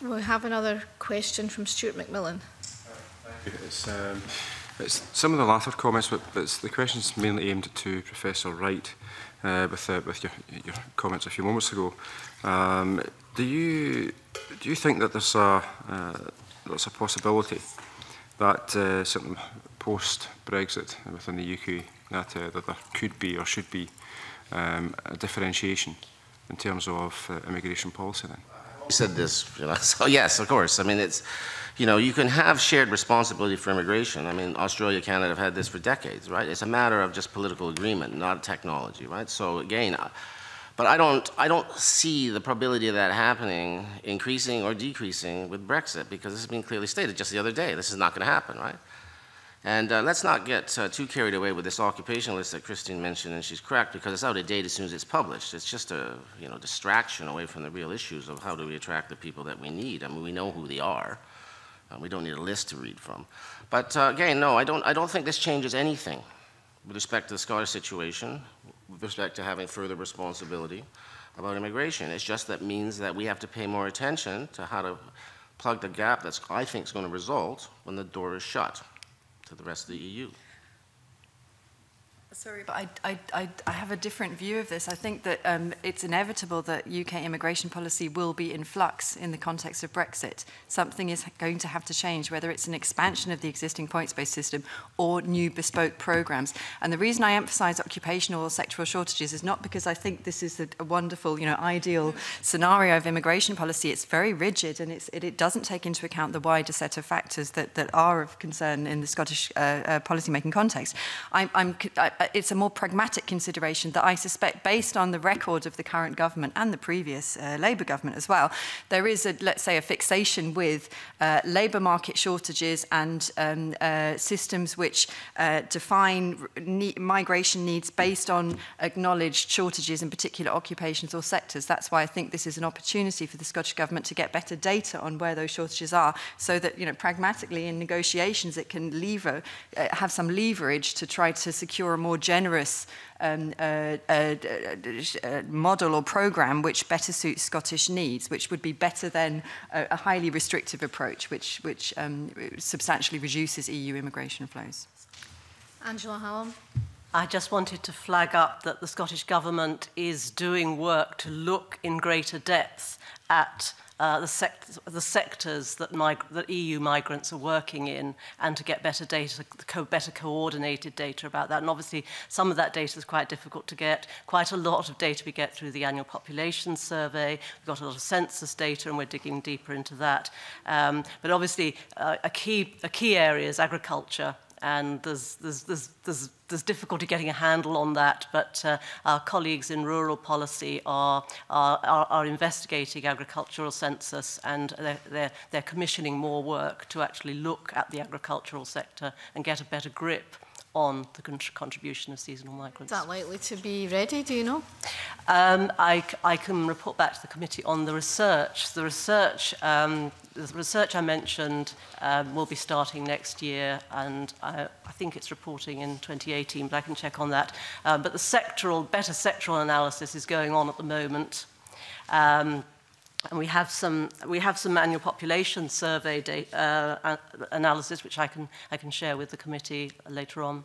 We have another question from Stuart McMillan. It's, um, it's some of the latter comments, but it's, the question's mainly aimed to Professor Wright uh, eh, with, uh, e, with your, your comments a few moments ago. Um, do you do you think that there's a uh, there's a possibility that uh, certainly post Brexit within the UK that uh, that there could be or should be um, a differentiation in terms of uh, immigration policy then? you said this, you know, so yes, of course. I mean, it's, you know, you can have shared responsibility for immigration. I mean, Australia, Canada have had this for decades, right? It's a matter of just political agreement, not technology, right? So again, I, but I don't, I don't see the probability of that happening increasing or decreasing with Brexit because this has been clearly stated just the other day. This is not going to happen, right? And uh, let's not get uh, too carried away with this occupation list that Christine mentioned, and she's correct, because it's out of date as soon as it's published. It's just a you know, distraction away from the real issues of how do we attract the people that we need. I mean, we know who they are. Uh, we don't need a list to read from. But uh, again, no, I don't, I don't think this changes anything with respect to the Scottish situation, with respect to having further responsibility about immigration. It's just that means that we have to pay more attention to how to plug the gap that I think, is going to result when the door is shut to the rest of the EU. Sorry, but I, I, I, I have a different view of this. I think that um, it's inevitable that UK immigration policy will be in flux in the context of Brexit. Something is going to have to change, whether it's an expansion of the existing points-based system or new bespoke programs. And the reason I emphasize occupational or sectoral shortages is not because I think this is a, a wonderful, you know, ideal scenario of immigration policy. It's very rigid and it's, it, it doesn't take into account the wider set of factors that, that are of concern in the Scottish uh, uh, policy-making context. I, I'm, I, I, but it's a more pragmatic consideration that I suspect, based on the record of the current government and the previous uh, Labour government as well, there is, a, let's say, a fixation with uh, labour market shortages and um, uh, systems which uh, define ne migration needs based on acknowledged shortages in particular occupations or sectors. That's why I think this is an opportunity for the Scottish government to get better data on where those shortages are, so that you know pragmatically in negotiations it can lever, uh, have some leverage to try to secure a more more generous um, uh, uh, uh, uh, model or program which better suits Scottish needs, which would be better than a, a highly restrictive approach, which, which um, substantially reduces EU immigration flows. Angela Hallam. I just wanted to flag up that the Scottish Government is doing work to look in greater depth at uh, the, sect the sectors that, that EU migrants are working in and to get better data, co better coordinated data about that. And obviously, some of that data is quite difficult to get. Quite a lot of data we get through the annual population survey. We've got a lot of census data, and we're digging deeper into that. Um, but obviously, uh, a, key, a key area is agriculture and there's, there's, there's, there's, there's difficulty getting a handle on that, but uh, our colleagues in rural policy are, are, are, investigating agricultural census and they're, they're, they're commissioning more work to actually look at the agricultural sector and get a better grip on the contribution of seasonal migrants. Is that likely to be ready, do you know? Um, I, I can report back to the committee on the research. The research, um, the research I mentioned um, will be starting next year and I, I think it's reporting in 2018, but I can check on that. Um, but the sectoral, better sectoral analysis is going on at the moment. Um, And we have some, we have some annual population survey data, uh, analysis, which I can, I can share with the committee later on.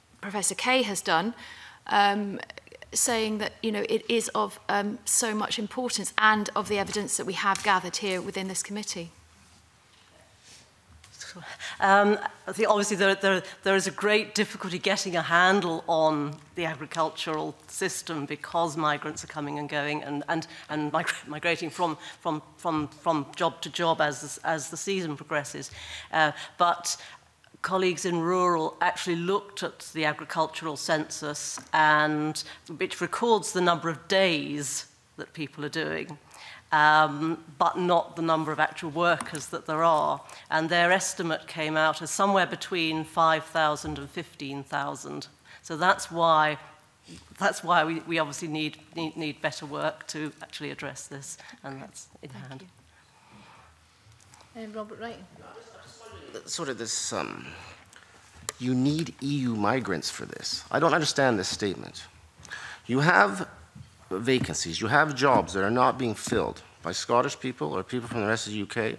Professor Kay has done, um, saying that you know it is of um, so much importance and of the evidence that we have gathered here within this committee. Um, I think obviously there, there, there is a great difficulty getting a handle on the agricultural system because migrants are coming and going and, and, and migrating from, from, from, from job to job as, as the season progresses. Uh, but colleagues in rural actually looked at the agricultural census and which records the number of days that people are doing um, but not the number of actual workers that there are. And their estimate came out as somewhere between 5,000 and 15,000. So that's why, that's why we, we obviously need, need, need better work to actually address this, and that's in Thank hand. You. Robert Wright. Sort of this, um, you need EU migrants for this. I don't understand this statement. You have vacancies. You have jobs that are not being filled by Scottish people or people from the rest of the UK.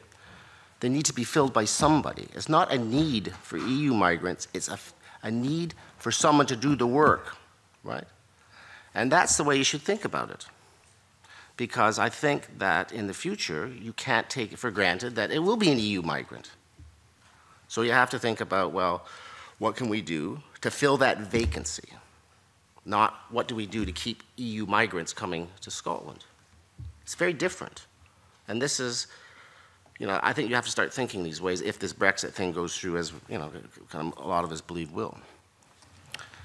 They need to be filled by somebody. It's not a need for EU migrants, it's a, a need for someone to do the work, right? And that's the way you should think about it. Because I think that in the future, you can't take it for granted that it will be an EU migrant. So you have to think about, well, what can we do to fill that vacancy? not what do we do to keep EU migrants coming to Scotland. It's very different. And this is, you know, I think you have to start thinking these ways if this Brexit thing goes through as, you know, kind of a lot of us believe will.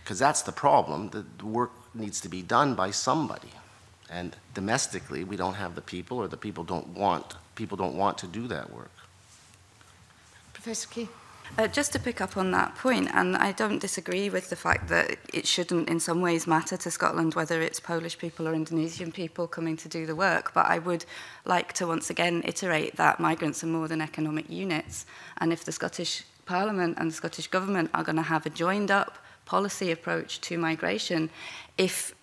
Because that's the problem. The, the work needs to be done by somebody. And domestically, we don't have the people or the people don't want, people don't want to do that work. Professor Key. Uh, just to pick up on that point, and I don't disagree with the fact that it shouldn't in some ways matter to Scotland whether it's Polish people or Indonesian people coming to do the work, but I would like to once again iterate that migrants are more than economic units, and if the Scottish Parliament and the Scottish Government are going to have a joined up policy approach to migration, if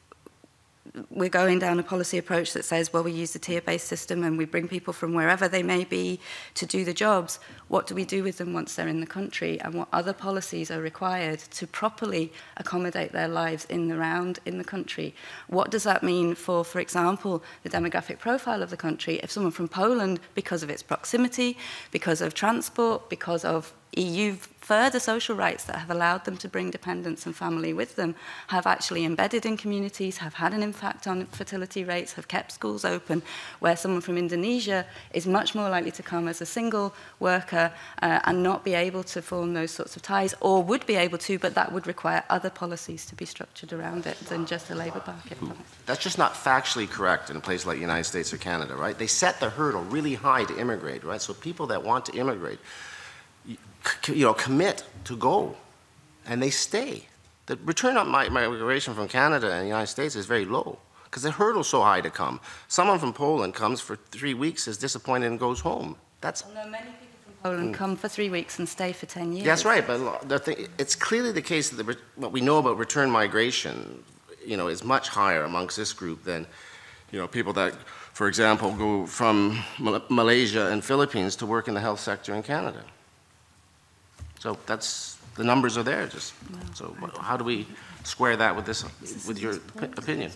we're going down a policy approach that says, well, we use the tier-based system and we bring people from wherever they may be to do the jobs. What do we do with them once they're in the country and what other policies are required to properly accommodate their lives in the round in the country? What does that mean for, for example, the demographic profile of the country? If someone from Poland, because of its proximity, because of transport, because of EU further social rights that have allowed them to bring dependents and family with them have actually embedded in communities, have had an impact on fertility rates, have kept schools open, where someone from Indonesia is much more likely to come as a single worker uh, and not be able to form those sorts of ties, or would be able to, but that would require other policies to be structured around it than just a labour market hmm. That's just not factually correct in a place like the United States or Canada, right? They set the hurdle really high to immigrate, right? So people that want to immigrate you know, commit to go, and they stay. The return on my migration from Canada and the United States is very low because the hurdle's so high to come. Someone from Poland comes for three weeks, is disappointed, and goes home. That's well, no, many people from Poland mm. come for three weeks and stay for ten years. That's right, but thing, it's clearly the case that the, what we know about return migration, you know, is much higher amongst this group than, you know, people that, for example, go from Malaysia and Philippines to work in the health sector in Canada. So that's, the numbers are there, just, so how do we square that with this, with your op- opinion?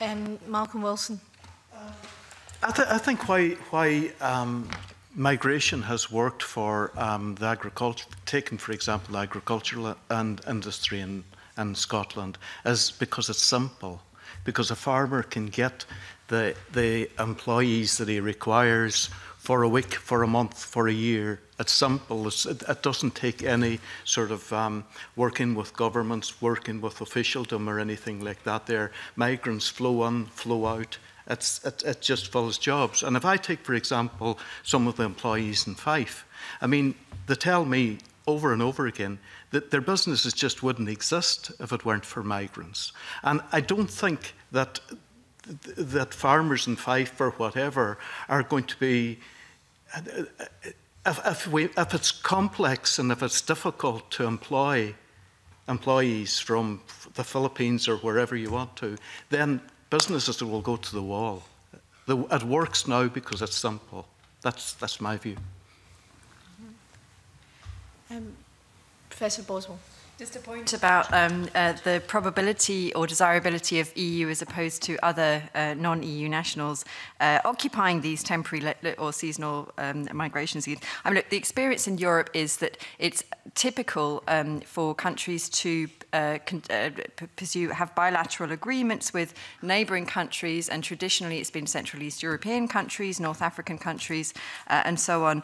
Um, Malcolm Wilson. I, th- I think why, why um, migration has worked for um, the agriculture, taken for example the agricultural and industry in, in Scotland, is because it's simple. Because a farmer can get the, the employees that he requires for a week, for a month, for a year, It's simple. It's, it, it doesn't take any sort of um, working with governments, working with officialdom or anything like that there. Migrants flow in, flow out. It's, it, it just fills jobs. And if I take, for example, some of the employees in Fife, I mean, they tell me over and over again that their businesses just wouldn't exist if it weren't for migrants. And I don't think that that farmers in Fife or whatever are going to be uh, uh, if, if, we, if it's complex and if it's difficult to employ employees from the Philippines or wherever you want to, then businesses will go to the wall. The, it works now because it's simple. That's, that's my view. Mm -hmm. um, Professor Boswell. Just a point about um, uh, the probability or desirability of EU as opposed to other uh, non-EU nationals uh, occupying these temporary or seasonal um, migration needs. I mean, look, the experience in Europe is that it's typical um, for countries to uh, uh, pursue have bilateral agreements with neighbouring countries, and traditionally it's been Central East European countries, North African countries, uh, and so on,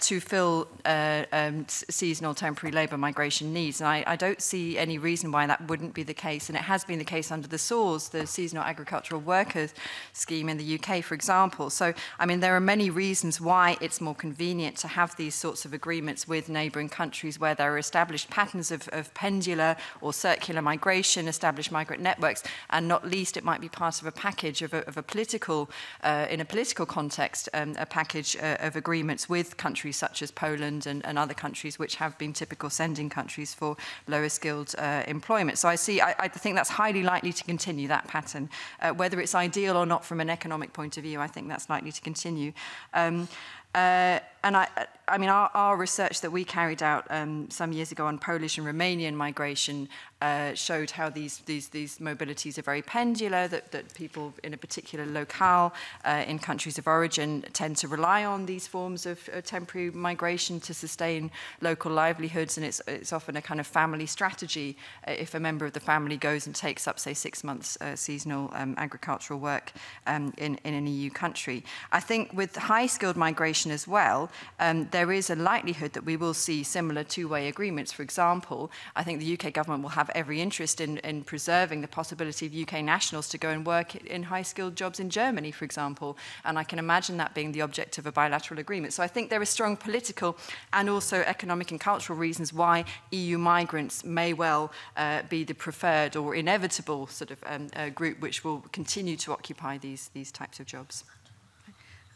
to fill um, seasonal temporary labour migration needs. And I, I don't see any reason why that wouldn't be the case. And it has been the case under the SAWS, the Seasonal Agricultural Workers Scheme in the UK, for example. So, I mean, there are many reasons why it's more convenient to have these sorts of agreements with neighbouring countries where there are established patterns of, of pendular or circular migration, established migrant networks, and not least, it might be part of a package of a, of a political, uh, in a political context, um, a package uh, of agreements with countries such as Poland and, and other countries which have been typical sending countries for lower skilled uh, employment. So I see, I, I think that's highly likely to continue that pattern. Uh, whether it's ideal or not from an economic point of view, I think that's likely to continue. Um, Uh, and I, I mean, our, our research that we carried out um, some years ago on Polish and Romanian migration uh, showed how these, these, these mobilities are very pendular, that, that people in a particular locale uh, in countries of origin tend to rely on these forms of uh, temporary migration to sustain local livelihoods, and it's, it's often a kind of family strategy uh, if a member of the family goes and takes up, say, six months uh, seasonal um, agricultural work um, in, in an EU country. I think with high-skilled migration, Commission as well, um, there is a likelihood that we will see similar two-way agreements. For example, I think the UK government will have every interest in, in preserving the possibility of UK nationals to go and work in high-skilled jobs in Germany, for example. And I can imagine that being the object of a bilateral agreement. So I think there are strong political and also economic and cultural reasons why EU migrants may well uh, be the preferred or inevitable sort of um, uh, group which will continue to occupy these, these types of jobs.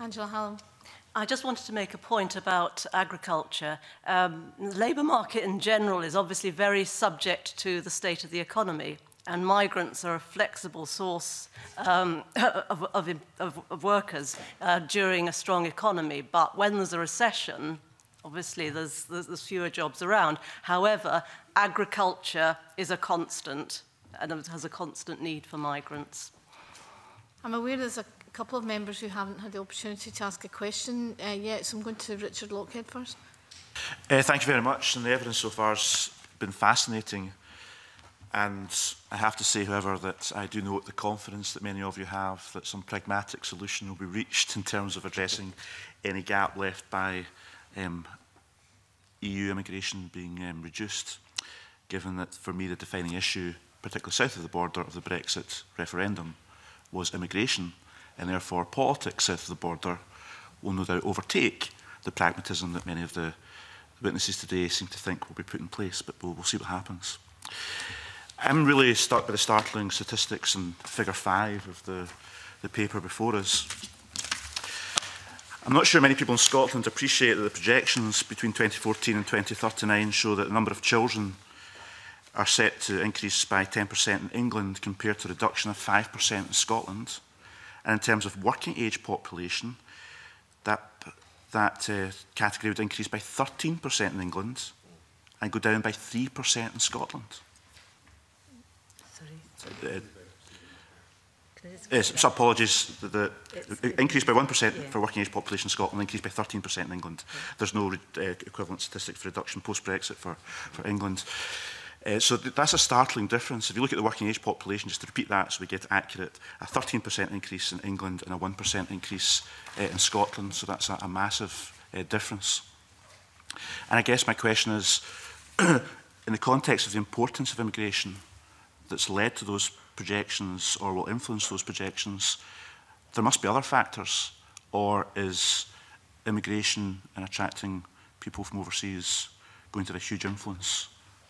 Angela Hallam. I just wanted to make a point about agriculture. Um, the labour market in general is obviously very subject to the state of the economy, and migrants are a flexible source um, of, of, of, of workers uh, during a strong economy. But when there's a recession, obviously there's, there's, there's fewer jobs around. However, agriculture is a constant and has a constant need for migrants. I'm aware there's a couple of members who haven't had the opportunity to ask a question uh, yet, so I'm going to Richard Lockhead first. Uh, thank you very much, and the evidence so far has been fascinating. And I have to say, however, that I do note the confidence that many of you have that some pragmatic solution will be reached in terms of addressing any gap left by um, EU immigration being um, reduced, given that for me the defining issue, particularly south of the border of the Brexit referendum, was immigration and therefore politics south of the border will no doubt overtake the pragmatism that many of the witnesses today seem to think will be put in place, but we'll, we'll see what happens. I'm really struck by the startling statistics in figure five of the, the paper before us. I'm not sure many people in Scotland appreciate that the projections between 2014 and 2039 show that the number of children are set to increase by 10% in England compared to a reduction of 5% in Scotland. And in terms of working age population, that, that uh, category would increase by 13% in England and go down by 3% in Scotland. Sorry. Uh, Yes, uh, so apologies, the, the increase by 1% yeah. for working age population in Scotland, increased by 13% in England. Yeah. There's no uh, equivalent statistic for reduction post-Brexit for, for England. Uh, so th that's a startling difference. If you look at the working age population, just to repeat that so we get accurate, a 13% increase in England and a 1% increase uh, in Scotland. So that's a, a massive uh, difference. And I guess my question is, in the context of the importance of immigration that's led to those projections or will influence those projections, there must be other factors. Or is immigration and attracting people from overseas going to have a huge influence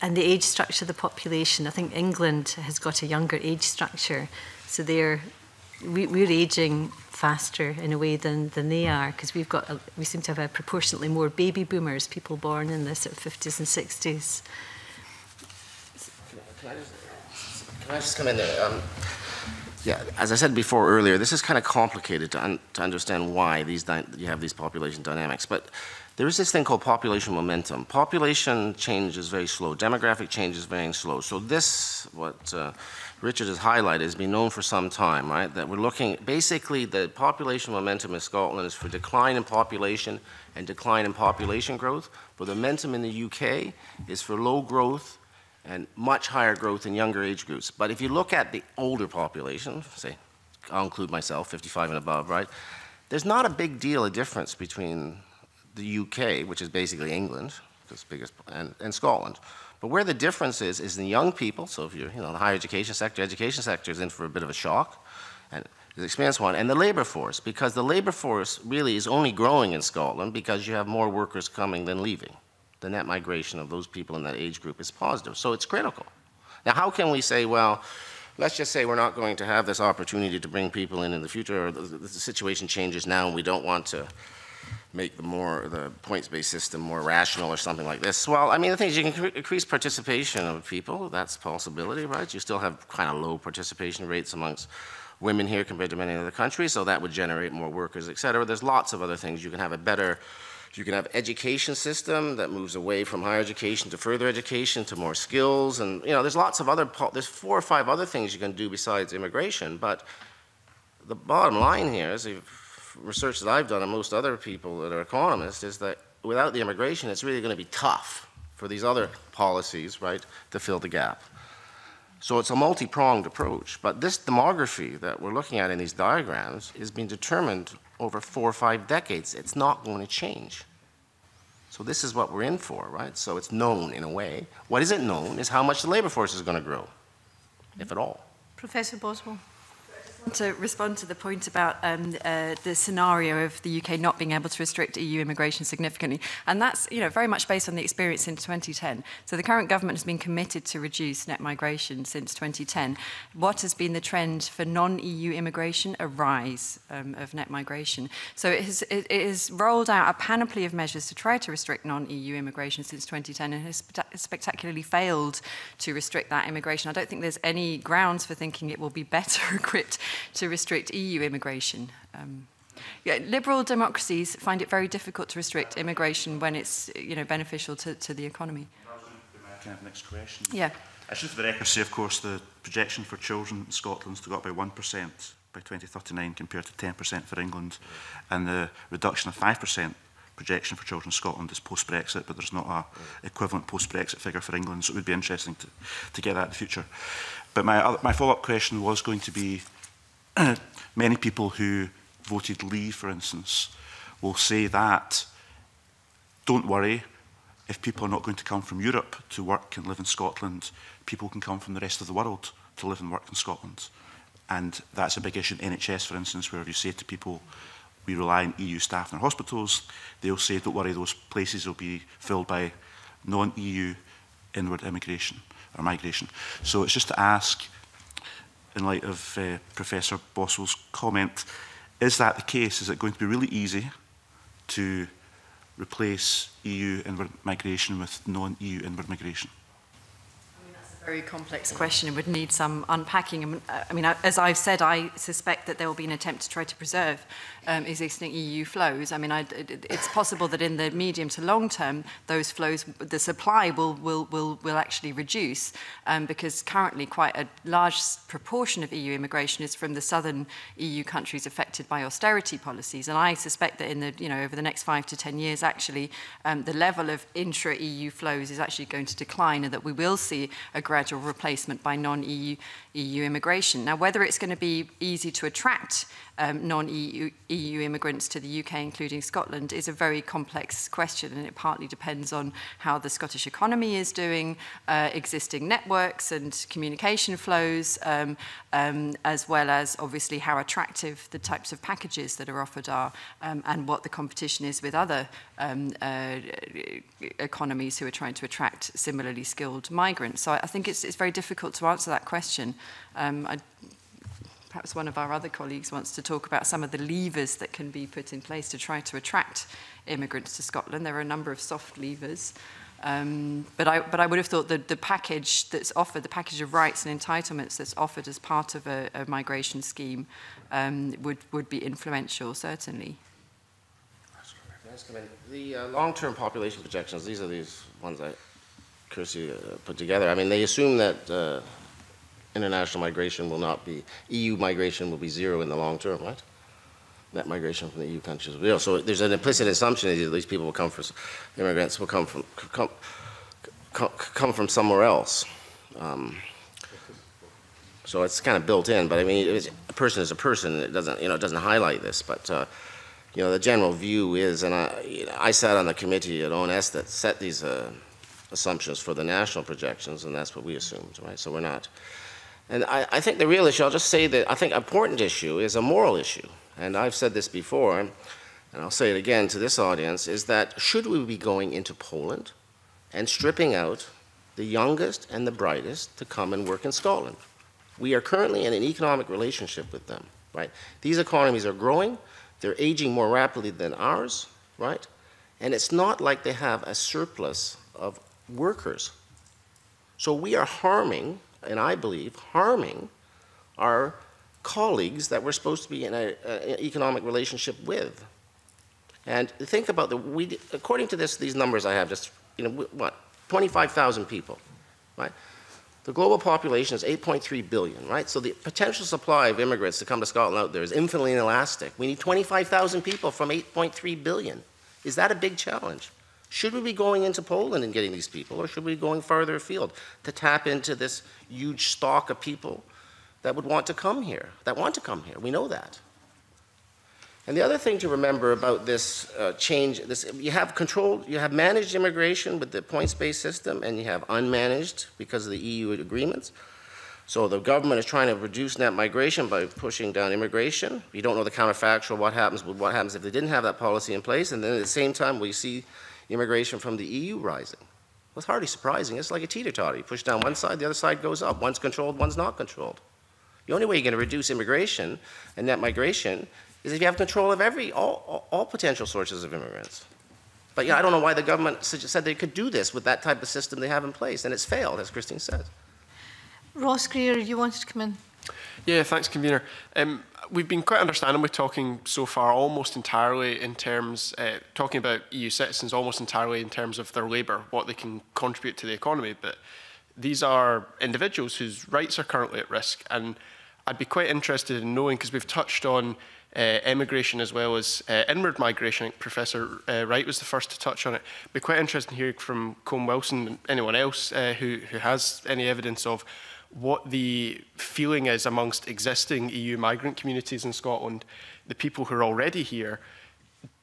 and the age structure of the population, I think England has got a younger age structure. So they're we, we're aging faster in a way than, than they are because we've got a, we seem to have a proportionately more baby boomers, people born in the sort of 50s and 60s. Can I, can I, just, can I just, come in there? Um, yeah, as I said before earlier, this is kind of complicated to, un to understand why these you have these population dynamics. But there is this thing called population momentum. Population change is very slow. Demographic change is very slow. So this, what uh, Richard has highlighted has been known for some time, right? That we're looking, basically the population momentum in Scotland is for decline in population and decline in population growth, but the momentum in the UK is for low growth and much higher growth in younger age groups. But if you look at the older population, say, I'll include myself, 55 and above, right? There's not a big deal of difference between the UK, which is basically England, biggest, and, and Scotland. But where the difference is, is in young people, so if you're you know, in the higher education sector, education sector is in for a bit of a shock, and the expanse one, and the labor force, because the labor force really is only growing in Scotland because you have more workers coming than leaving. The net migration of those people in that age group is positive, so it's critical. Now, how can we say, well, let's just say we're not going to have this opportunity to bring people in in the future, or the, the situation changes now and we don't want to make the more the points-based system more rational or something like this. Well, I mean, the thing is, you can increase participation of people. That's a possibility, right? You still have kind of low participation rates amongst women here compared to many other countries, so that would generate more workers, et cetera. There's lots of other things. You can have a better, you can have education system that moves away from higher education to further education to more skills, and you know, there's lots of other, there's four or five other things you can do besides immigration, but the bottom line here is if research that I've done and most other people that are economists is that without the immigration, it's really going to be tough for these other policies, right, to fill the gap. So it's a multi-pronged approach. But this demography that we're looking at in these diagrams is being determined over four or five decades. It's not going to change. So this is what we're in for, right? So it's known in a way. What isn't known is how much the labor force is going to grow, if at all. Professor Boswell. to respond to the point about um, uh, the scenario of the UK not being able to restrict EU immigration significantly, and that's you know very much based on the experience in 2010. So the current government has been committed to reduce net migration since 2010. What has been the trend for non-EU immigration? A rise um, of net migration. So it has, it, it has rolled out a panoply of measures to try to restrict non-EU immigration since 2010, and has spe spectacularly failed to restrict that immigration. I don't think there's any grounds for thinking it will be better equipped to restrict EU immigration. Um, yeah, liberal democracies find it very difficult to restrict immigration when it's you know beneficial to, to the economy. next question? Yeah. I should for the record say, of course, the projection for children in Scotland to go up by 1% by 2039 compared to 10% for England, and the reduction of 5% projection for children in Scotland is post-Brexit, but there's not a equivalent post-Brexit figure for England, so it would be interesting to, to get that in the future. But my, my follow-up question was going to be many people who voted Leave, for instance, will say that, don't worry, if people are not going to come from Europe to work and live in Scotland, people can come from the rest of the world to live and work in Scotland. And that's a big issue in NHS, for instance, where if you say to people, we rely on EU staff in our hospitals, they'll say, don't worry, those places will be filled by non-EU inward immigration or migration. So it's just to ask, in light of uh, Professor Boswell's comment. Is that the case? Is it going to be really easy to replace EU inward migration with non-EU inward migration? very complex question and would need some unpacking. Uh, I mean, as I've said, I suspect that there will be an attempt to try to preserve um, existing EU flows. I mean, I, it's possible that in the medium to long term, those flows, the supply will, will, will, will actually reduce um, because currently quite a large proportion of EU immigration is from the southern EU countries affected by austerity policies. And I suspect that in the, you know, over the next five to 10 years, actually, um, the level of intra-EU flows is actually going to decline and that we will see a gradual replacement by non-EU EU immigration. Now, whether it's going to be easy to attract um, non-EU EU immigrants to the UK, including Scotland, is a very complex question, and it partly depends on how the Scottish economy is doing, uh, existing networks and communication flows, um, um, as well as obviously how attractive the types of packages that are offered are, um, and what the competition is with other um, uh, economies who are trying to attract similarly skilled migrants. So I think it's, it's very difficult to answer that question um, I, perhaps one of our other colleagues wants to talk about some of the levers that can be put in place to try to attract immigrants to Scotland. There are a number of soft levers. Um, but, I, but I would have thought that the package that's offered, the package of rights and entitlements that's offered as part of a, a migration scheme um, would, would be influential, certainly. The uh, long-term population projections, these are these ones that Kirsty uh, put together. I mean, they assume that uh, international migration will not be, EU migration will be zero in the long term, right? Net migration from the EU countries will be zero. So there's an implicit assumption that these people will come from, immigrants will come from, come, come from somewhere else. Um, so it's kind of built in, but I mean, a person is a person. It doesn't, you know, it doesn't highlight this, but uh, you know, the general view is, and I, you know, I sat on the committee at ONS that set these uh, assumptions for the national projections, and that's what we assumed, right? So we're not, and I, I, think the real issue, I'll just say that I think important issue is a moral issue. And I've said this before, and I'll say it again to this audience, is that should we be going into Poland and stripping out the youngest and the brightest to come and work in Scotland? We are currently in an economic relationship with them, right? These economies are growing, they're aging more rapidly than ours, right? And it's not like they have a surplus of workers. So we are harming and I believe, harming our colleagues that we're supposed to be in an economic relationship with. And think about the, we, according to this, these numbers I have, just, you know, what, 25,000 people, right? The global population is 8.3 billion, right? So the potential supply of immigrants to come to Scotland out there is infinitely inelastic. We need 25,000 people from 8.3 billion. Is that a big challenge? Should we be going into Poland and getting these people, or should we be going farther afield to tap into this huge stock of people that would want to come here, that want to come here? We know that. And the other thing to remember about this uh, change, this, you have controlled, you have managed immigration with the points-based system, and you have unmanaged because of the EU agreements. So the government is trying to reduce net migration by pushing down immigration. You don't know the counterfactual, what happens, what happens if they didn't have that policy in place. And then at the same time, we see immigration from the EU rising. Well, it's hardly surprising. It's like a teeter-totter. You push down one side, the other side goes up. One's controlled, one's not controlled. The only way you're going to reduce immigration and net migration is if you have control of every, all, all, all potential sources of immigrants. But yeah, I don't know why the government said they could do this with that type of system they have in place, and it's failed, as Christine says. Ross Greer, you wanted to come in. Yeah, thanks, convener. Um, we've been quite we're talking so far almost entirely in terms, uh, talking about EU citizens almost entirely in terms of their labor what they can contribute to the economy. But these are individuals whose rights are currently at risk. And I'd be quite interested in knowing, because we've touched on uh, emigration as well as uh, inward migration. Professor uh, Wright was the first to touch on it. be quite interesting hearing from Combe Wilson and anyone else uh, who, who has any evidence of what the feeling is amongst existing EU migrant communities in Scotland, the people who are already here,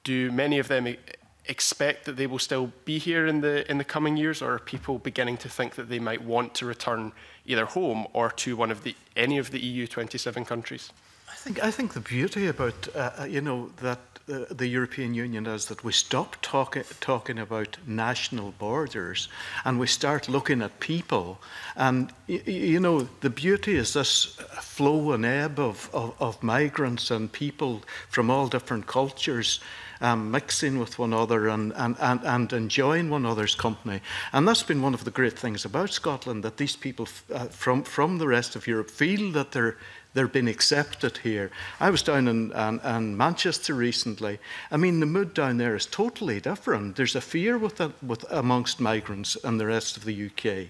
do many of them e-, expect that they will still be here in the in the coming years, or are people beginning to think that they might want to return either home or to one of the any of the EU 27 countries? think I think the beauty about uh, uh you know that uh, the European Union is that we stop talking talking about national borders and we start looking at people and you know the beauty is this flow and ebb of, of, of migrants and people from all different cultures um, mixing with one another and, and, and, and enjoying one another's company. And that's been one of the great things about Scotland, that these people uh, from, from the rest of Europe feel that they're They're being accepted here. I was down in, in, in Manchester recently. I mean, the mood down there is totally different. There's a fear with, with amongst migrants and the rest of the UK.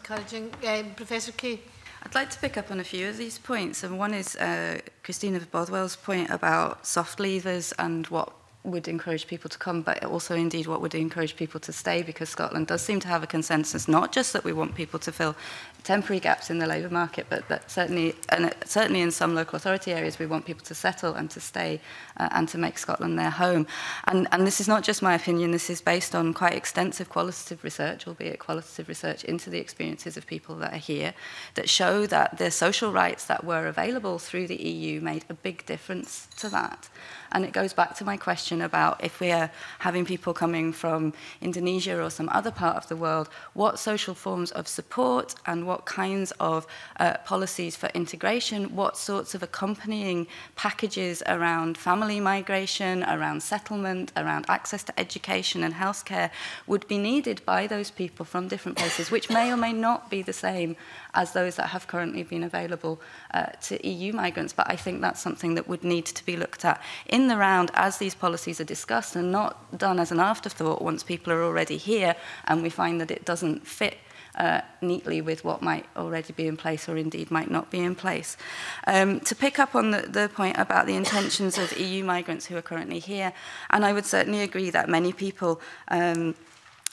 Encouraging. Uh, um, Professor Kay. I'd like to pick up on a few of these points. And one is uh, Christina Bothwell's point about soft levers and what would encourage people to come, but also indeed what would encourage people to stay, because Scotland does seem to have a consensus, not just that we want people to feel temporary gaps in the labour market, but that certainly, and certainly in some local authority areas, we want people to settle and to stay uh, and to make Scotland their home. And, and this is not just my opinion, this is based on quite extensive qualitative research, albeit qualitative research into the experiences of people that are here, that show that the social rights that were available through the EU made a big difference to that. And it goes back to my question about if we are having people coming from Indonesia or some other part of the world, what social forms of support and what what kinds of uh, policies for integration, what sorts of accompanying packages around family migration, around settlement, around access to education and healthcare would be needed by those people from different places, which may or may not be the same as those that have currently been available uh, to EU migrants. But I think that's something that would need to be looked at in the round as these policies are discussed and not done as an afterthought once people are already here and we find that it doesn't fit uh, neatly with what might already be in place or indeed might not be in place. Um, to pick up on the, the point about the intentions of EU migrants who are currently here, and I would certainly agree that many people um,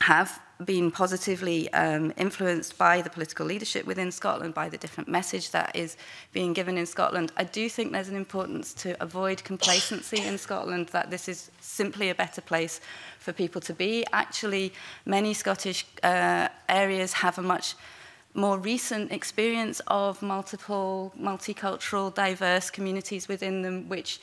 have been positively um, influenced by the political leadership within Scotland, by the different message that is being given in Scotland. I do think there's an importance to avoid complacency in Scotland, that this is simply a better place for people to be. Actually, many Scottish uh, areas have a much more recent experience of multiple, multicultural, diverse communities within them, which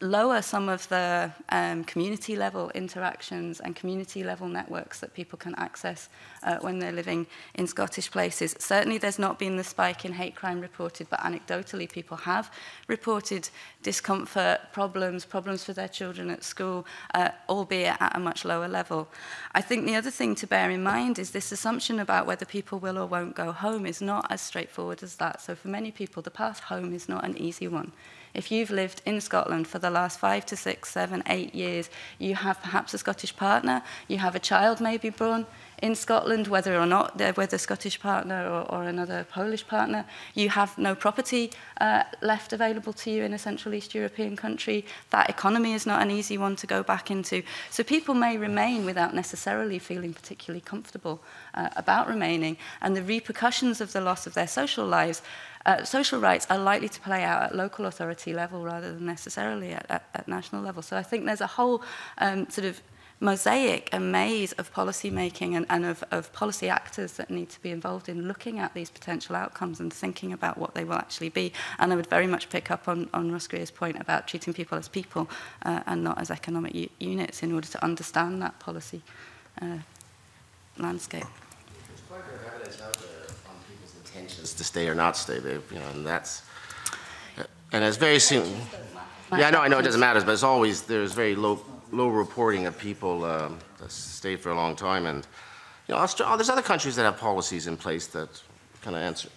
lower some of the um, community level interactions and community level networks that people can access uh, when they're living in Scottish places. Certainly there's not been the spike in hate crime reported, but anecdotally people have reported discomfort, problems, problems for their children at school, uh, albeit at a much lower level. I think the other thing to bear in mind is this assumption about whether people will or won't go home is not as straightforward as that. So for many people, the path home is not an easy one. If you've lived in Scotland for the last five to six, seven, eight years, you have perhaps a Scottish partner, you have a child maybe born in Scotland, whether or not they're with a Scottish partner or, or another Polish partner, you have no property uh, left available to you in a Central East European country. That economy is not an easy one to go back into. So people may remain without necessarily feeling particularly comfortable uh, about remaining. And the repercussions of the loss of their social lives uh, social rights are likely to play out at local authority level rather than necessarily at, at, at national level. So I think there's a whole um, sort of mosaic a maze of policy making and, and of, of policy actors that need to be involved in looking at these potential outcomes and thinking about what they will actually be. And I would very much pick up on, on Rosgrier's point about treating people as people uh, and not as economic units in order to understand that policy uh, landscape. There's quite a evidence out there on people's intentions to stay or not stay. you know, and that's and it's very soon. Yeah, I know, I know it doesn't matter, but it's always there's very low low reporting of people um, that stay for a long time. And you know, oh, there's other countries that have policies in place that kind of answer,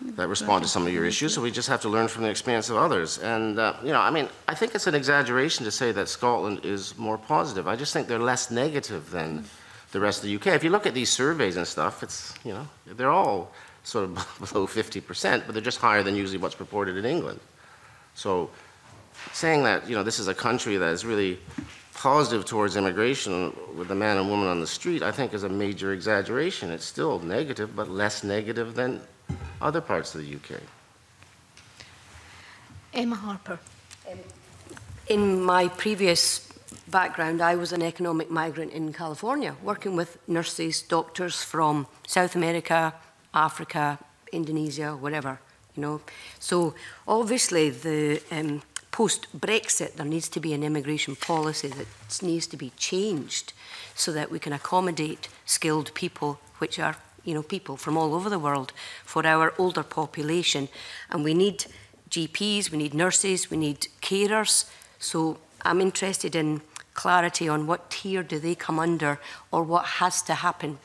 that respond to some of your issues. So we just have to learn from the experience of others. And uh, you know, I mean, I think it's an exaggeration to say that Scotland is more positive. I just think they're less negative than the rest of the UK. If you look at these surveys and stuff, it's you know, they're all sort of below 50%, but they're just higher than usually what's reported in England. So saying that, you know, this is a country that is really positive towards immigration with the man and woman on the street, I think is a major exaggeration. It's still negative, but less negative than other parts of the UK. Emma Harper. In my previous background, I was an economic migrant in California, working with nurses, doctors from South America, Africa, Indonesia, whatever. You know, so obviously the um, post-Brexit, there needs to be an immigration policy that needs to be changed so that we can accommodate skilled people, which are you know, people from all over the world, for our older population. And we need GPs, we need nurses, we need carers. So I'm interested in clarity on what tier do they come under or what has to happen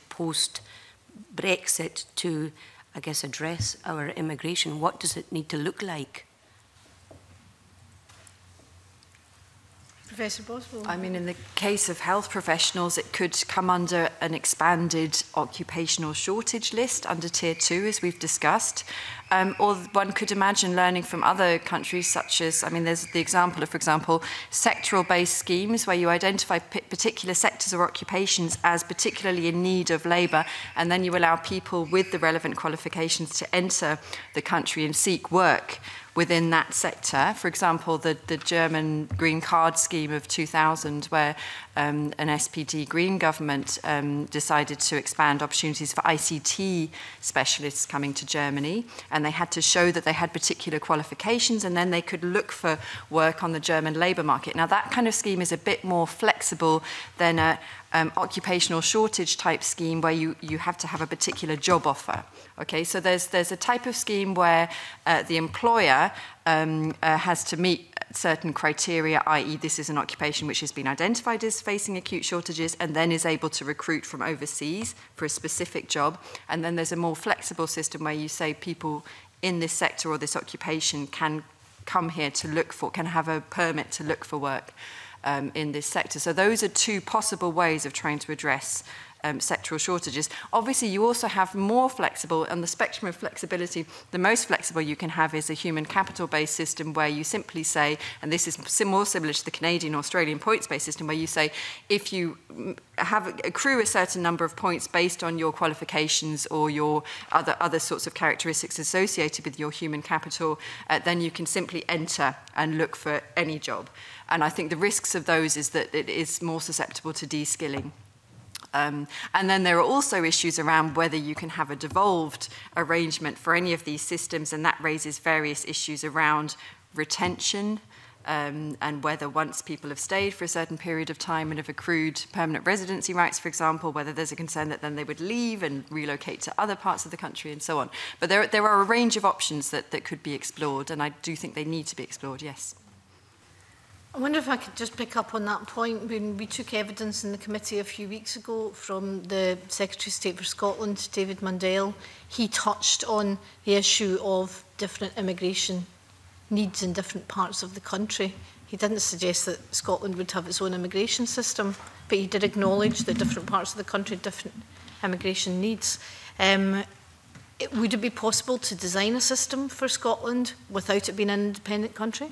post-Brexit to, I guess, address our immigration. What does it need to look like? Professor Boswell. I mean, in the case of health professionals, it could come under an expanded occupational shortage list under Tier 2, as we've discussed. Um, or one could imagine learning from other countries such as, I mean, there's the example of, for example, sectoral-based schemes where you identify particular sectors or occupations as particularly in need of labour, and then you allow people with the relevant qualifications to enter the country and seek work within that sector. For example, the, the German green card scheme of 2000, where um, an SPD Green government um, decided to expand opportunities for ICT specialists coming to Germany. And they had to show that they had particular qualifications and then they could look for work on the German labour market. Now, that kind of scheme is a bit more flexible than a, um, occupational shortage type scheme where you, you have to have a particular job offer. Okay, so there's, there's a type of scheme where uh, the employer um, uh, has to meet certain criteria, i.e. this is an occupation which has been identified as facing acute shortages and then is able to recruit from overseas for a specific job. And then there's a more flexible system where you say people in this sector or this occupation can come here to look for, can have a permit to look for work um, in this sector. So those are two possible ways of trying to address um, sectoral shortages. Obviously, you also have more flexible, and the spectrum of flexibility, the most flexible you can have is a human capital-based system where you simply say, and this is more similar to the Canadian Australian points-based system, where you say, if you have accrue a certain number of points based on your qualifications or your other, other sorts of characteristics associated with your human capital, uh, then you can simply enter and look for any job. And I think the risks of those is that it is more susceptible to de-skilling. Um, and then there are also issues around whether you can have a devolved arrangement for any of these systems, and that raises various issues around retention um, and whether once people have stayed for a certain period of time and have accrued permanent residency rights, for example, whether there's a concern that then they would leave and relocate to other parts of the country and so on. But there, there are a range of options that, that could be explored, and I do think they need to be explored, yes. I wonder if I could just pick up on that point when we took evidence in the committee a few weeks ago from the Secretary of State for Scotland, David Mundell. He touched on the issue of different immigration needs in different parts of the country. He didn't suggest that Scotland would have its own immigration system, but he did acknowledge that different parts of the country had different immigration needs. Um, it, would it be possible to design a system for Scotland without it being an independent country?